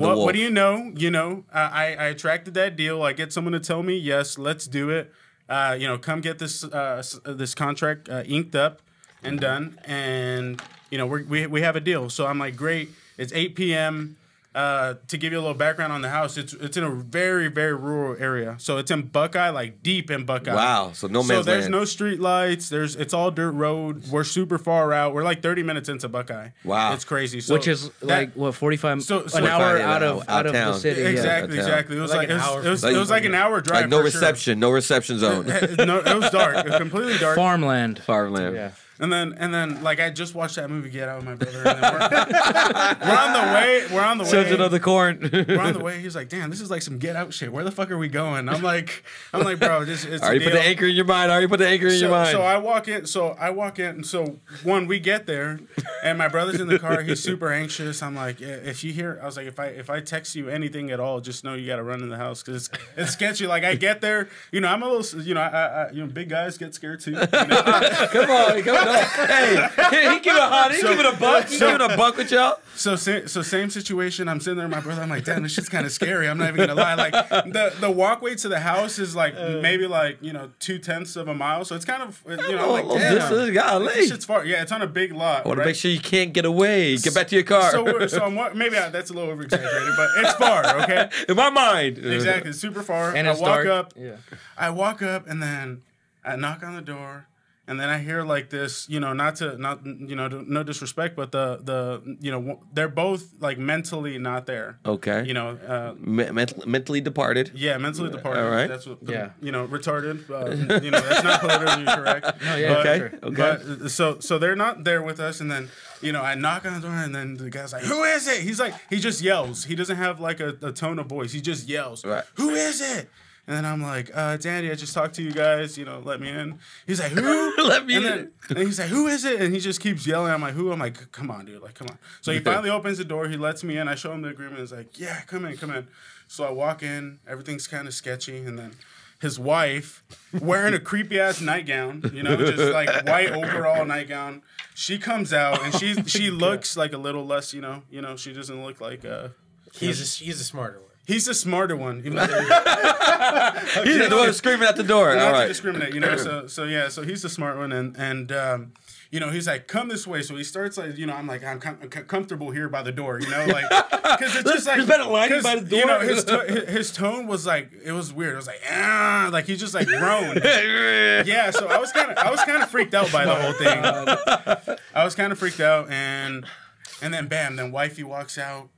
what, what do you know? You know I, I attracted that deal. I get someone to tell me yes let's do it. Uh, you know come get this uh, this contract uh, inked up and done and you know we're, we, we have a deal. So i'm like great. It's 8 p.m uh, to give you a little background on the house it's it's in a very very rural area so it's in buckeye like deep in buckeye Wow. So no so there's land. no street lights there's it's all dirt road we're super far out we're like 30 minutes into buckeye Wow. it's crazy so Which is that- like what 45 So- so- an hour 45, yeah, out of out out of the city. yeah. Exactly, Yeah. exactly. It was Like like, an it, was, hour it, was, from it was like an hour drive. like no for sure. reception, no reception zone. no, it was dark. It was completely dark. Farmland. Farmland. Yeah. And then and then like I just watched that movie Get Out with my brother. And then we're, we're on the way. We're on the way. of the corn. we're on the way. He's like, "Damn, this is like some Get Out shit. Where the fuck are we going?" I'm like, I'm like, bro, just it's Already put the anchor in your mind. Already put the anchor in so, your mind. so I walk in. So I walk in. And so one, we get there, and my brother's in the car. He's super anxious. I'm like, if you hear, I was like, if I if I text you anything at all, just know you got to run in the house because it's it's sketchy. Like I get there, you know, I'm a little, you know, I, I, you know, big guys get scared too. You know? come on, come hey, he, give it a hundred. He give it a buck. He give it a buck with y'all. So so same situation. I'm sitting there with my brother. I'm like, damn, this shit's kind of scary. I'm not even gonna lie. Like the the walkway to the house is like uh. maybe like you know two tenths of a mile. So it's kind of you know oh, like Oh, damn. this is golly. This shit's far. Yeah, it's on a big lot. I want to make sure you can't get away. Get back to your car. So, so maybe I, that's a little over exaggerated, but it's far. Okay, In my mind. exactly, super far. And I walk dark. up. Yeah. I walk up and then I knock on the door. And then I hear like this, you know, not to not you know, no disrespect, but the the you know they're both like mentally not there. Okay. You know, uh, Me- ment- mentally departed. yeah, mentally departed. all right. That's what. Yeah. You know, retarded. Uh, you know, that's not politically correct. No, yeah, But- Okay. Okay. But uh, so so they're not there with us, and then you know I knock on the door, and then the guy's like, "Who is it?" He's like, he just yells. He doesn't have like a, a tone of voice. He just yells. Right. Who is it? And then I'm like, uh, it's Andy. I just talked to you guys. You know, let me in. He's like, who? Let me and in. And he's like, who is it? And he just keeps yelling. I'm like, who? I'm like, come on, dude. Like, come on. So he finally opens the door. He lets me in. I show him the agreement. He's like, yeah, come in, come in. So I walk in. Everything's kind of sketchy. And then his wife, wearing a creepy ass nightgown, you know, just like white overall nightgown. She comes out and she she looks like a little less, you know, you know, she doesn't look like uh He's a, he's a smarter one. He's the smarter one. even though they're- He's the one screaming at the door. not All to discriminate, you know. So so yeah, so he's the smart one, and and um, you know he's like, come this way. So he starts like, you know, I'm like, I'm com- com- comfortable here by the door, you know, like because it's just like There's better lighting by the door. You know, his, to- his his tone was like it was weird. It was like ah, like he just like groaned. yeah, so I was kind of I was kind of freaked out by the whole thing. I was kind of freaked out, and and then bam, then wifey walks out,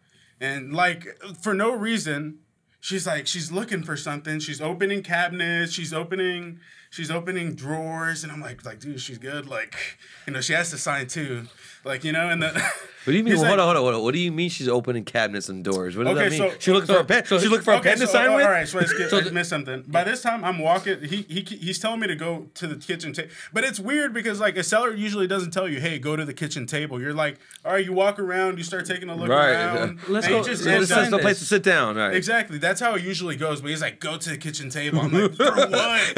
and like for no reason, she's like she's looking for something. She's opening cabinets. She's opening she's opening drawers, and I'm like like dude, she's good. Like you know, she has to sign too. Like you know, and then. What do you mean? He's Hold on, hold on, hold on. What do you mean she's opening cabinets and doors? What does Okay, that mean? so- she looking for a pen. so- she's looking for a pen to sign all with. right, so I, skipped, So I missed something. By this time, I'm walking. He, he he's telling me to go to the kitchen table, but it's weird because like a seller usually doesn't tell you, "Hey, go to the kitchen table." You're like, all right, you walk around, you start taking a look Right. around. Let's go- just let's end This sign is up- the this. place to sit down. Right. Exactly. That's how it usually goes. But he's like, go to the kitchen table. I'm like, for what?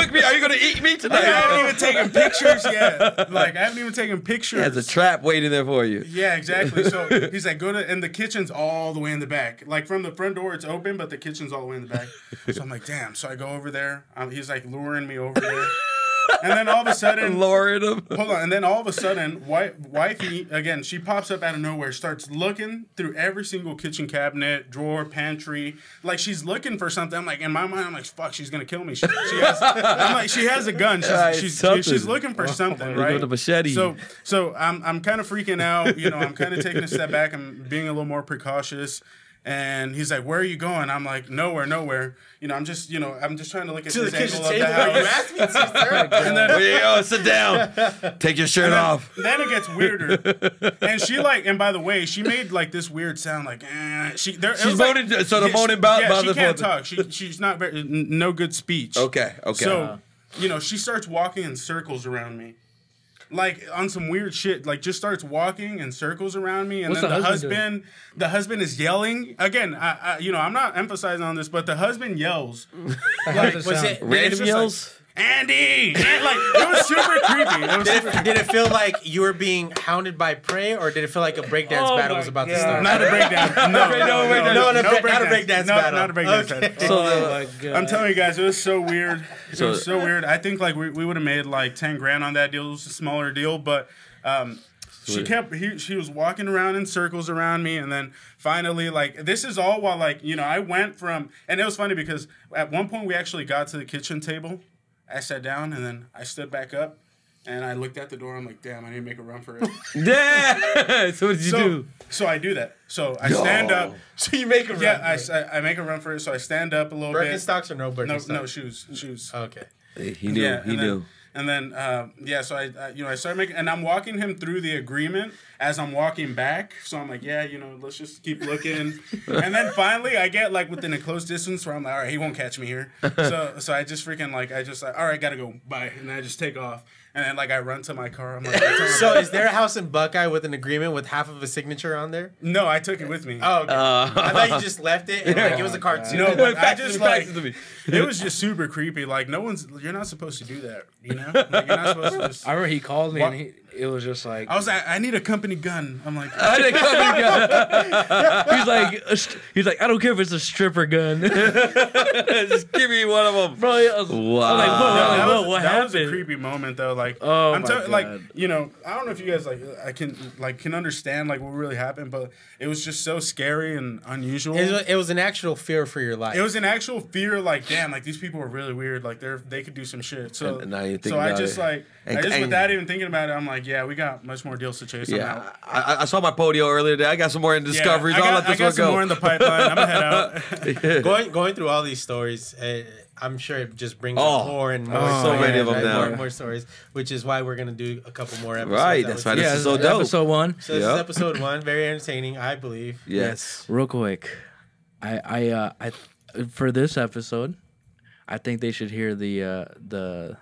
Are you trying Like, to cook me? Are you gonna eat me today? I haven't even taken pictures yet. Like, I haven't even taken pictures. There's a trap waiting there for you. Yeah, exactly. So he's like, go to, and the kitchen's all the way in the back. Like from the front door, it's open, but the kitchen's all the way in the back. So I'm like, damn. So I go over there. Um, he's like luring me over there. And then all of a sudden, Lowering them. hold on. And then all of a sudden, wife, wifey, again, she pops up out of nowhere, starts looking through every single kitchen cabinet, drawer, pantry. Like she's looking for something. I'm like, in my mind, I'm like, fuck, she's gonna kill me. She, she has, I'm like, she has a gun. She's, Right, she's, something. she's looking for something, right? with a machete. So, so I'm, I'm kind of freaking out. You know, I'm kind of taking a step back. I'm being a little more precautious. And he's like, "Where are you going?" I'm like, "Nowhere, nowhere." You know, I'm just, you know, I'm just trying to look at To the this kitchen angle of the house. You asked me to, sir. And then, There you go. Sit down. Take your shirt off. then it gets weirder. And she like, and by the way, she made like this weird sound, like eh. she. There, She's was like- so the yeah, moaning she- about- Yeah, she can't talk. She, she's not very, no good speech. Okay. Okay. So, you know, she starts walking in circles around me. Like on some weird shit, like just starts walking in circles around me, and What's then the the, husband husband, the husband is yelling again. I, I, you know, I'm not emphasizing on this, but the husband yells, Like, Was it it's Random just yells. Andy, and like it was super creepy. It was Did super it, did it feel like you were being hounded by prey, or did it feel like a breakdance Oh battle was about to start? not a breakdown. No, no, no, no, no, no, no, not a breakdance. breakdance No, battle. Not a breakdance Okay. battle. So, oh my god. I'm telling you guys, it was so weird. It So- was so weird. I think like we, we would have made like ten grand on that deal. It was a smaller deal, but um, she kept he, she was walking around in circles around me, and then finally like this is all while like you know I went from and it was funny because at one point we actually got to the kitchen table. I sat down and then I stood back up. And I looked at the door. I'm like, "Damn, I need to make a run for it." Yeah. so what did you so, do? so I do that. So I stand up. So you make a run. Yeah, I, I, I make a run for it. So I stand up a little bit. Birkenstocks or no No, Birkenstocks? no shoes, shoes. Okay. He knew. Yeah, he and then, knew. And then, uh, yeah, so I, I, you know, I started making, and I'm walking him through the agreement as I'm walking back. So I'm like, yeah, you know, let's just keep looking. and then finally, I get like within a close distance where I'm like, all right, he won't catch me here. So, so I just freaking like, I just like, all right, gotta go, bye, and I just take off. And then like I run to my car. I'm like, I tell So is there a house in Buckeye with an agreement with half of a signature on there? no, I took it with me. Oh, okay. Uh, I thought you just left it and like it was a cartoon. No, but I it just like it to me. it was just super creepy. Like no one's you're not supposed to do that. You know, like, you're not supposed to just. I remember he called me What? and he, it was just like I was like, I need a company gun. I'm like, I didn't come again. he's like he's like I don't care if it's a stripper gun, Just give me one of them. bro. I was, Wow. I'm like, whoa, Yeah, I'm that like, was, whoa, what that was a happened? creepy moment though. Like, Oh I'm my tell- like you know, I don't know if you guys like I can like can understand like what really happened, but it was just so scary and unusual. It was, it was an actual fear for your life. It was an actual fear, like damn, like these people are really weird. Like they're they could do some shit. So, And now you think so I just it. like And- I just and- without even thinking about it, I'm like, yeah, we got much more deals to chase. I'm Yeah. I, I- I saw my podio earlier today. I got some more in Yeah, discoveries. I I'll got, let I this got one some go. more in the pipeline. I'm gonna head out. going going through all these stories. Uh, I'm sure it just brings Oh. up more and more. Oh, stories, many of them right? now. More and more stories, which is why we're gonna do a couple more episodes. Right, That that's was- why this yeah, is so dope. Episode one. So this Yep. is episode one, very entertaining, I believe. yes. Real quick, I I uh I for this episode, I think they should hear the uh the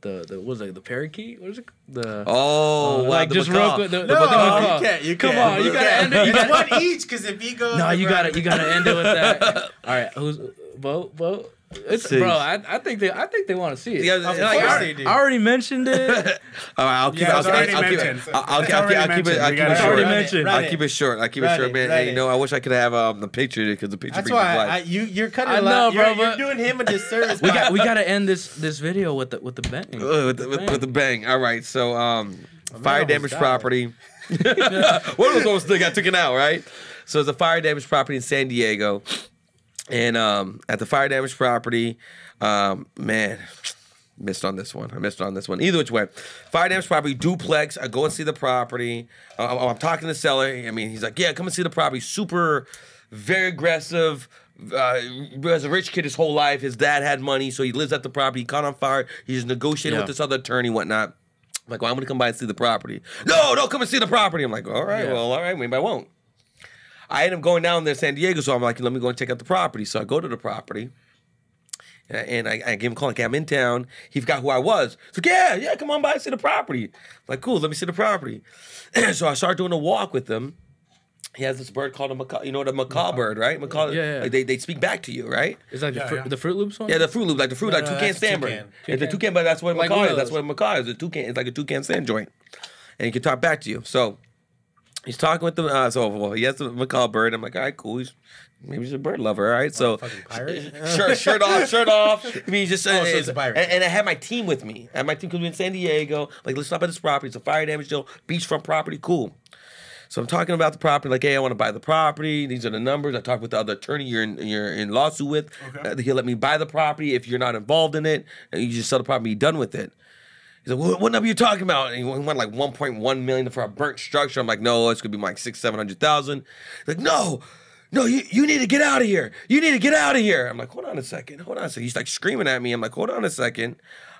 the the what was it the parakeet? What is it? The Oh, uh, wow, like the just macaw. real quick. The, The the, No, the macaw. you can't. You Come can't. on, you gotta end it. You gotta, one each because if he goes, no, the you gotta you gotta end it with that. All right, who's vote Bo? It's bro. I, I think they I think they want to see it. Yeah, Of like, course I- I, they do. I already mentioned it. All right, I'll keep Yeah, it. I'll, it's already I'll mentioned. I'll, I'll, It's I'll, already I'll keep it. mentioned. I'll keep it short. mentioned. I'll keep it short. I'll keep it short, man. right And, you know, I wish I could have um the picture because the picture That's brings why it I, life. you you're cutting I a lot. know, you're, bro, you're doing him a disservice. we got we gotta end this this video with the with the bang. Uh, with, the, with, with the bang. All right, so um, fire almost damage died. property. One of those I took it out, right? So it's a fire damage property in San Diego, and um, at the fire damage property, um, man, missed on this one. I missed on this one. Either which way, fire damage property duplex. I go and see the property. Uh, I'm talking to the seller. I mean, he's like, "Yeah, come and see the property." Super, very aggressive. Uh, was a rich kid his whole life. His dad had money, so he lives at the property. He caught on fire. He's negotiating Yeah. with this other attorney, whatnot. I'm like, well, I'm gonna come by and see the property. No, no, come and see the property. I'm like, all right, Yeah. well, all right, maybe I won't. I end up going down there, San Diego, so I'm like, let me go and check out the property. So I go to the property. Uh, and I, I give him a call, like, I'm in town. He forgot who I was. He's like, yeah, yeah, come on by and see the property. I'm like, cool, let me see the property. so I start doing a walk with him. He has this bird called a macaw. You know what a macaw bird, right? Macaw. Yeah, yeah. Like they, they speak back to you, right? It's like Yeah, the, fru- yeah. the Froot Loops one. Yeah, the Froot Loop, like the fruit, like no, toucan that's sandbird. toucan. It's a toucan, but that's what a Like macaw is. That's what a macaw is. A toucan. It's like a Toucan Sam joint, and he can talk back to you. So he's talking with the uh, so well, he has the macaw bird. I'm like, all right, cool. He's maybe he's a bird lover, all right. So shirt, shirt off, shirt off. I mean, he's just Oh, so uh, it's a. And, and I had my team with me. I had my team because we in San Diego. Like, let's stop at this property. It's a fire damage deal, beachfront property, cool. So I'm talking about the property, like, hey, I want to buy the property. These are the numbers. I talked with the other attorney you're in you're in lawsuit with. Okay. Uh, he'll let me buy the property if you're not involved in it, and you just sell the property, be done with it. He's like, what, what number you talking about? And he went like 1.1 million for a burnt structure. I'm like, no, it's gonna be like six, seven hundred thousand. Like, no, no, you, you need to get out of here. You need to get out of here. I'm like, hold on a second, hold on a second. He's like screaming at me. I'm like, hold on a second.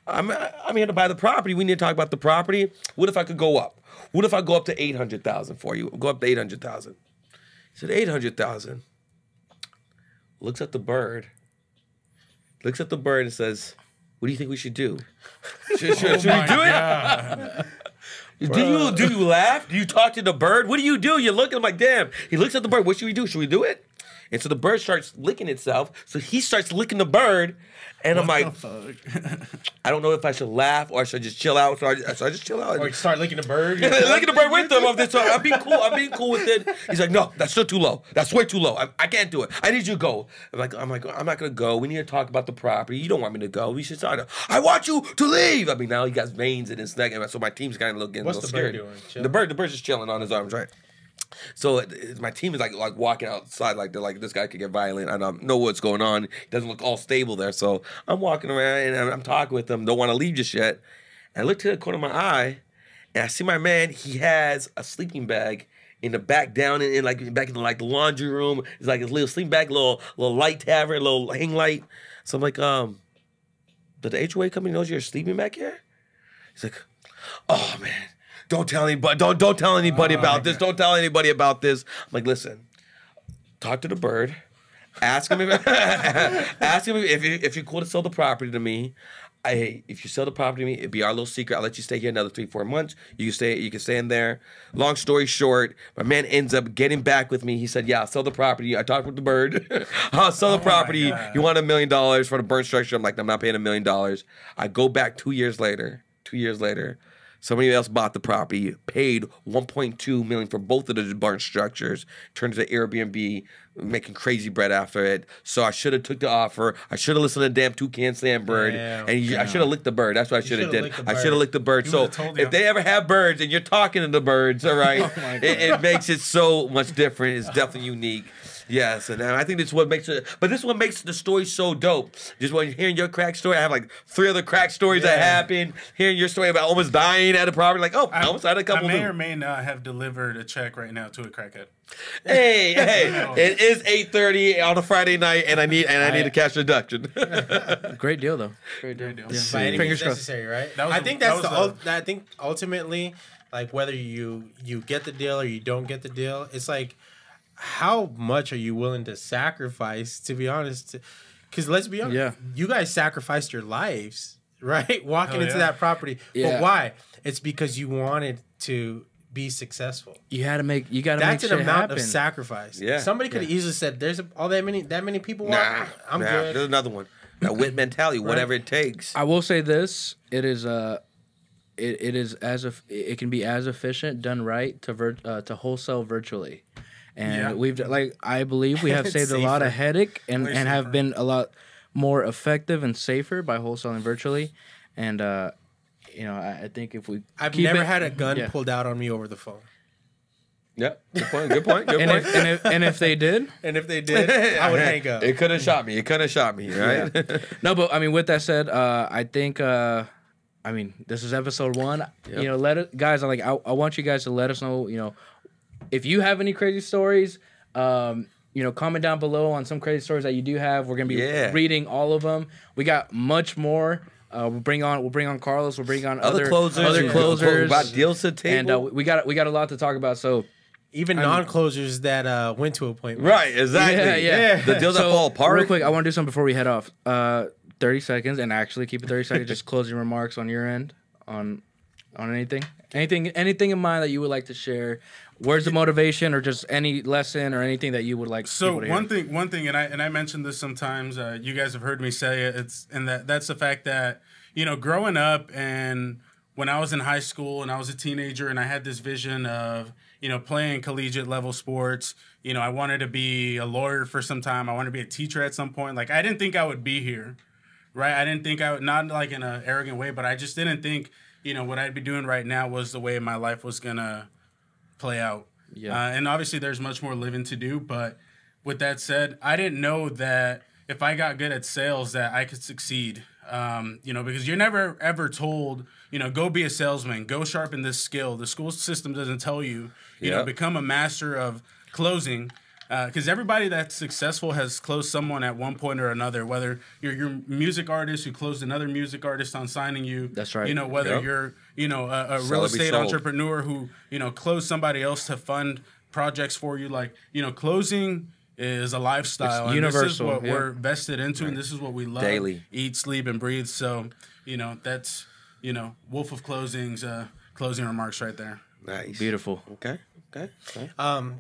I'm I'm here to buy the property. We need to talk about the property. What if I could go up? What if I go up to eight hundred thousand for you? Go up to eight hundred thousand. He said eight hundred thousand. Looks at the bird. Looks at the bird and says, "What do you think we should do? Should, should, should we do it? Do you do you laugh? Do you talk to the bird? What do you do? You look at him like, damn. He looks at the bird. What should we do? Should we do it? And so the bird starts licking itself. So he starts licking the bird, and I'm like, I don't know if I should laugh or I should just chill out. So I, so I just chill out. Or start licking the bird. Look at the bird with them. I'm, just, I'm being cool. I'm being cool with it. He's like, no, that's still too low. That's way too low. I, I can't do it. I need you to go. I'm like, I'm like, I'm not gonna go. We need to talk about the property. You don't want me to go. We should start. I want you to leave. I mean, now he got veins in his neck, and so my team's kind of looking. What's a little the bird scared. doing? Chilling? The bird, the bird's just chilling on his arms, right? So my team is like like walking outside, like they're like this guy could get violent. I don't know what's going on. He doesn't look all stable there. So I'm walking around and I'm, I'm talking with them. Don't want to leave just yet. And I look to the corner of my eye, and I see my man. He has a sleeping bag in the back, down in, in like back in the, like the laundry room. It's like his little sleeping bag, little little light tavern, little hang light. So I'm like, um, did the HOA company knows you're sleeping back here? He's like, oh man, don't tell anybody. Don't don't tell anybody about this. Don't tell anybody about this. I'm like, listen, talk to the bird. Ask him if ask him if if you're cool to sell the property to me. I if you sell the property to me, it'd be our little secret. I'll let you stay here another three, four months. You can stay, you can stay in there. Long story short, my man ends up getting back with me. He said, Yeah, I'll sell the property. I talked with the bird. I'll sell the property. You want a million dollars for the burn structure? I'm like, I'm not paying a million dollars. I go back two years later. Two years later. Somebody else bought the property, paid 1.2 million for both of the barn structures, turned it to Airbnb, making crazy bread after it. So I should have took the offer. I should have listened to damn toucan Damn. Bird, and you, I should have licked the bird. That's what I should have did. I should have licked the bird. So if they ever have birds and you're talking to the birds, all right, it, it makes it so much different. It's definitely unique. Yes, and I think this is what makes it. But this is what makes the story so dope. Just when you're hearing your crack story, I have like three other crack stories that happened. Hearing your story about almost dying at a property, like oh, I, almost had a couple. I may too. or may not have delivered a check right now to a crackhead. Hey, hey! It is eight thirty on a Friday night, and I need and I need a cash reduction. Great deal though. Great deal. deal. Yeah. by any Fingers crossed. necessary, right? That was I think that that's was the. the- ul- I think ultimately, like whether you you get the deal or you don't get the deal, it's like how much are you willing to sacrifice? To be honest, because let's be honest, Yeah. you guys sacrificed your lives, right? Walking Hell into yeah. that property, Yeah. but why? It's because you wanted to be successful. You had to make. You got to make That's an amount happen. of sacrifice. Yeah. Somebody could have easily said, "There's all that many that many people nah, walking. I'm nah, good." There's another one. That wit mentality, whatever it takes. I will say this: it is uh, it, it is as if it can be as efficient done right to vir- uh, to wholesale virtually, and Yeah. we've like I believe we have saved a lot of headache and Way and have been a lot more effective and safer by wholesaling virtually, and uh, you know I, I think if we I've keep never it- had a gun yeah. pulled out on me over the phone. Yeah, good point. Good point. Good and point. if, and if and if they did, And if they did, I would hang up. It could have shot me. It could have shot me. Right. No, but I mean, with that said, uh, I think, uh, I mean, this is episode one. Yep. You know, let it, guys. I like. I, I want you guys to let us know. You know, if you have any crazy stories, um, you know, comment down below on some crazy stories that you do have. We're gonna be Yeah. reading all of them. We got much more. Uh, we'll bring on. We'll bring on Carlos. We'll bring on other other closers. Other yeah. closers. About deals to table. and uh, we got we got a lot to talk about. So Even non-closers that uh, went to appointments. right. Exactly. Yeah, yeah. The deals that fall apart. Real quick, I want to do something before we head off. Uh, thirty seconds, and actually keep it thirty seconds. Just closing remarks on your end on on anything, anything, anything in mind that you would like to share. Words of motivation, or just any lesson, or anything that you would like. So one thing, one thing, and I and I mentioned this sometimes. Uh, you guys have heard me say it. It's and that that's the fact that you know, growing up and when I was in high school and I was a teenager and I had this vision of you know playing collegiate level sports. You know, I wanted to be a lawyer for some time. I wanted to be a teacher at some point. Like I didn't think I would be here, right? I didn't think I would not like in an arrogant way, but I just didn't think you know what I'd be doing right now was the way my life was gonna play out. Yeah. Uh, and obviously, there's much more living to do. But with that said, I didn't know that if I got good at sales, that I could succeed. Um, you know, because you're never ever told, you know, go be a salesman, go sharpen this skill. The school system doesn't tell you, you know, become a master of closing. Because everybody that's successful has closed someone at one point or another. Whether you're your music artist who closed another music artist on signing you, That's right. You know, whether Yep. you're you know a, a real estate entrepreneur who you know closed somebody else to fund projects for you. Like you know, closing is a lifestyle. It's and This is what yeah. we're vested into, and this is what we love. Daily. eat, sleep, and breathe. So you know, that's you know, Wolf of Closings. Uh, closing remarks right there. Nice. beautiful. Okay. Okay. okay. Um,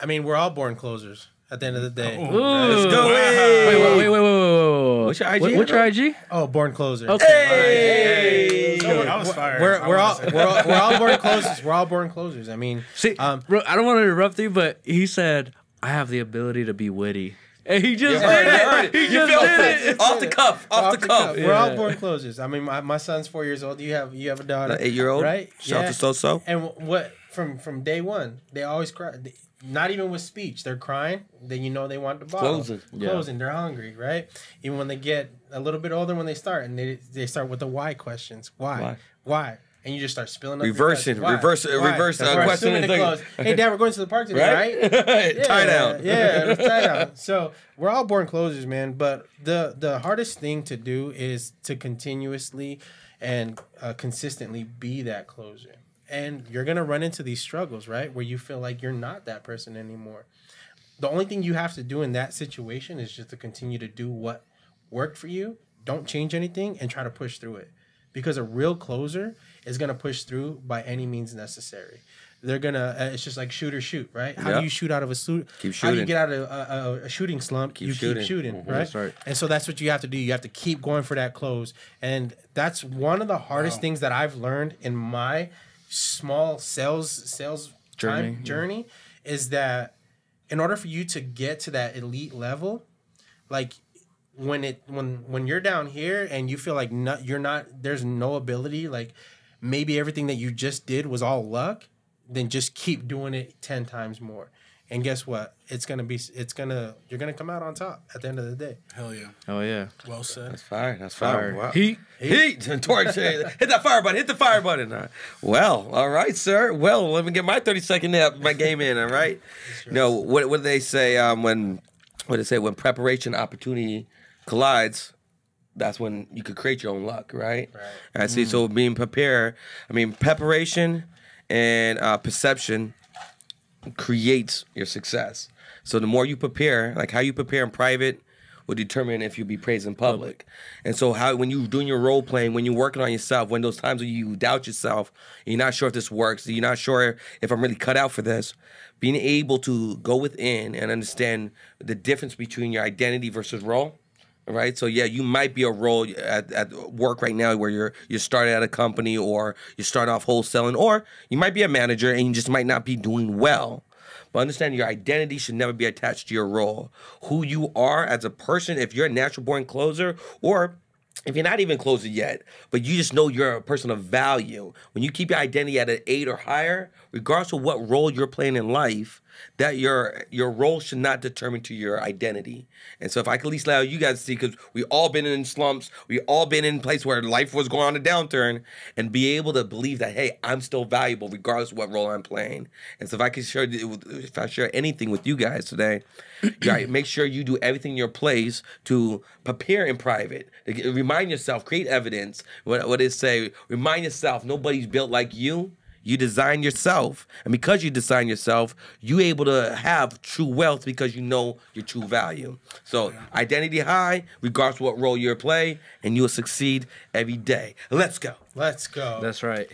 I mean, we're all born closers at the end of the day. Oh. Let's Ooh. go. Wait, Hey. wait, wait, wait, wait, wait. What's your IG What, what's your IG? Oh, born closers. Okay. Hey. So I was fired. We're, we're all we're all, we're all born closers. We're all born closers. I mean, See, um, bro, I don't want to interrupt you, but he said I have the ability to be witty, and he just You heard did it, it. it. He You just feel did it. it. Off the cuff. Off, the cuff. We're all born closers. I mean, my, my son's four years old. You have you have a daughter, The eight-year-old. right? Shout out to So So. And what from from day one, they always cry. Not even with speech, they're crying. Then you know they want the bottle. Closing. Yeah. Closing. They're hungry, right? Even when they get a little bit older, when they start, and they they start with the why questions. Why? Why? Why? And you just start spilling up. Reversing. Why? reverse- Why? reverse, That's uh, question assuming close. Hey, Dad, we're going to the park today, right? Right? Tie down. Yeah, let's tie down. So we're all born closers, man. But the the hardest thing to do is to continuously and uh, consistently be that closer. And you're gonna run into these struggles, right? Where you feel like you're not that person anymore. The only thing you have to do in that situation is just to continue to do what worked for you don't change anything and try to push through it because a real closer is gonna push through by any means necessary. They're gonna. Uh, it's just like shoot or shoot, right? How Yep. do you shoot out of a suit? Keep How do you get out of a, a, a shooting slump? you shooting. keep shooting, right? That's right. And so that's what you have to do. You have to keep going for that close. And that's one of the hardest things that I've learned in my small sales sales Journey, time yeah. journey is that in order for you to get to that elite level, like when it when when you're down here and you feel like not you're not there's no ability like maybe everything that you just did was all luck then just keep doing it 10 times more and guess what it's gonna be it's gonna you're gonna come out on top at the end of the day Hell yeah. Oh yeah. Well said. That's fire. That's fire. Fire. Wow. Heat. Heat. Torch. hit that fire button. Hit the fire button. Uh, Well, all right, sir. Well, let me get my 30 second nap, my game in, all right? No, what, what do they say um, when, what do they say, when preparation opportunity collides, that's when you could create your own luck, right? Right. I see. So being prepared, I mean, preparation and uh, perception creates your success. So the more you prepare, like how you prepare in private, will determine if you'll be praised in public. And so how when you're doing your role playing, when you're working on yourself, when those times when you doubt yourself, you're not sure if this works, you're not sure if I'm really cut out for this, being able to go within and understand the difference between your identity versus role. Right, so yeah, you might be a role at, at work right now where you're you started at a company or you start off wholesaling, or you might be a manager and you just might not be doing well. But understand your identity should never be attached to your role. Who you are as a person, if you're a natural born closer, or if you're not even closer yet, but you just know you're a person of value, when you keep your identity at an eight or higher, regardless of what role you're playing in life, that your your role should not determine to your identity. And so if I could at least allow you guys to see, because we all been in slumps, we all been in place where life was going on a downturn, and be able to believe that hey, I'm still valuable regardless of what role I'm playing. And so if I could share if I share anything with you guys today, right, make sure you do everything in your place to prepare in private. Remind yourself, create evidence. What what it say? Remind yourself, nobody's built like you. You design yourself, and because you design yourself, you able to have true wealth because you know your true value. So identity high, regardless of what role you play, and you will succeed every day. Let's go. let's go That's right.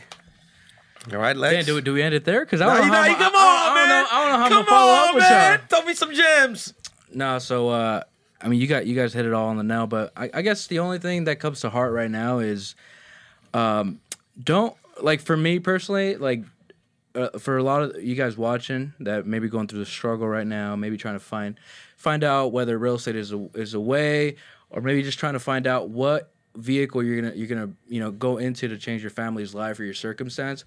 All right, let's. Do, do we end it there? Because I don't know. how you- come on, man. I don't know how I'm gonna follow on, up with man. y'all. Throw me some gems. No, so uh, I mean, you got you guys hit it all on the nail, but I, I guess the only thing that comes to heart right now is, um, don't like for me personally, like uh, for a lot of you guys watching that maybe going through the struggle right now, maybe trying to find find out whether real estate is a is a way, or maybe just trying to find out what vehicle you're gonna you're gonna you know go into to change your family's life or your circumstance.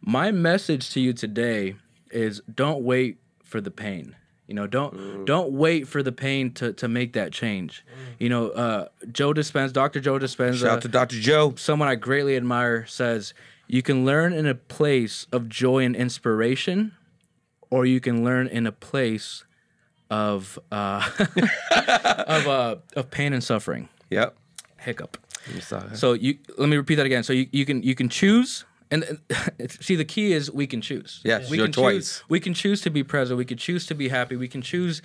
My message to you today is don't wait for the pain. You know, don't don't wait for the pain to to make that change. You know, uh, Joe Dispenza, Dr. Joe Dispenza, Shout out to Dr. Joe. someone I greatly admire says, you can learn in a place of joy and inspiration, or you can learn in a place of uh, of uh, of pain and suffering. Yep. Hiccup. So you let me repeat that again. So you, you can you can choose and and see the key is we can choose. Yes, we your can choice. Choose, we can choose to be present. We can choose to be happy. We can choose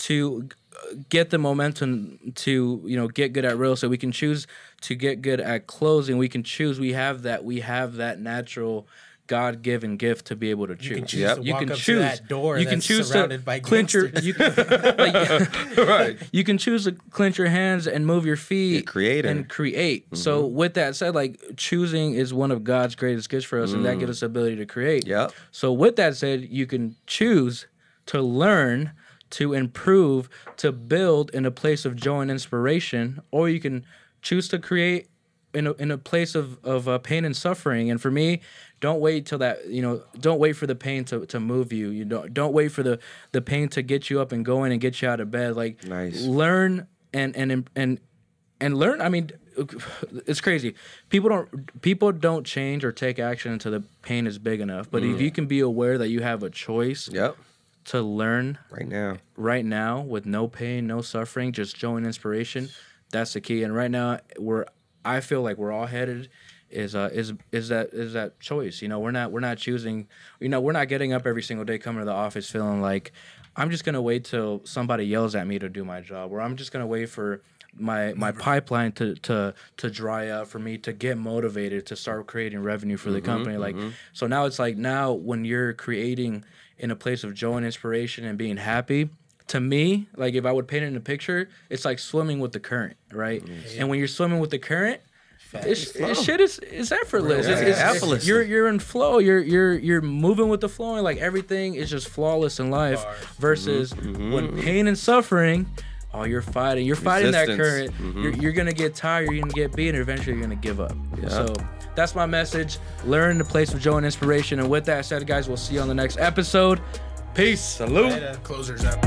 to uh, get the momentum to you know get good at real estate. We can choose to get good at closing. We can choose. We have that. We have that natural. God given gift to be able to choose. you can choose Yep. to You can up choose. to that door you can choose surrounded to by clench your. You can, like, right. you can choose to clench your hands and move your feet Be a creator. and create so with that said like choosing is one of god's greatest gifts for us and that gives us the ability to create Yep. so with that said you can choose to learn to improve to build in a place of joy and inspiration or you can choose to create in a, in a place of, of uh, pain and suffering. And for me don't wait till that you know don't wait for the pain to, to move you. You don't don't wait for the the pain to get you up and going and get you out of bed. Like Nice. learn and and and and learn i mean it's crazy. People don't people don't change or take action until the pain is big enough. But if you can be aware that you have a choice Yep. To learn Right now. right now with no pain, no suffering, just joy and inspiration. That's the key. And right now, we're I feel like we're all headed is uh is is that is that choice. You know, we're not we're not choosing. You know, we're not getting up every single day coming to the office feeling like I'm just gonna wait till somebody yells at me to do my job, or I'm just gonna wait for my my pipeline to to to dry up for me to get motivated to start creating revenue for the company. Like so now it's like now when you're creating in a place of joy and inspiration and being happy. To me, like if I would paint it in a picture, it's like swimming with the current, right? Mm. And when you're swimming with the current, it's, it's shit is is effortless. It's, it's, Effortless. You're you're in flow. You're you're you're moving with the flow, and like everything is just flawless in life. Versus mm-hmm. when mm-hmm. pain and suffering, oh, you're fighting. You're fighting that Resistance. current. You're, mm-hmm. you're gonna get tired. You're gonna get beat, and eventually you're gonna give up. So that's my message. Learn the place of joy and inspiration. And with that said, guys, we'll see you on the next episode. Peace. Salute. Closers up.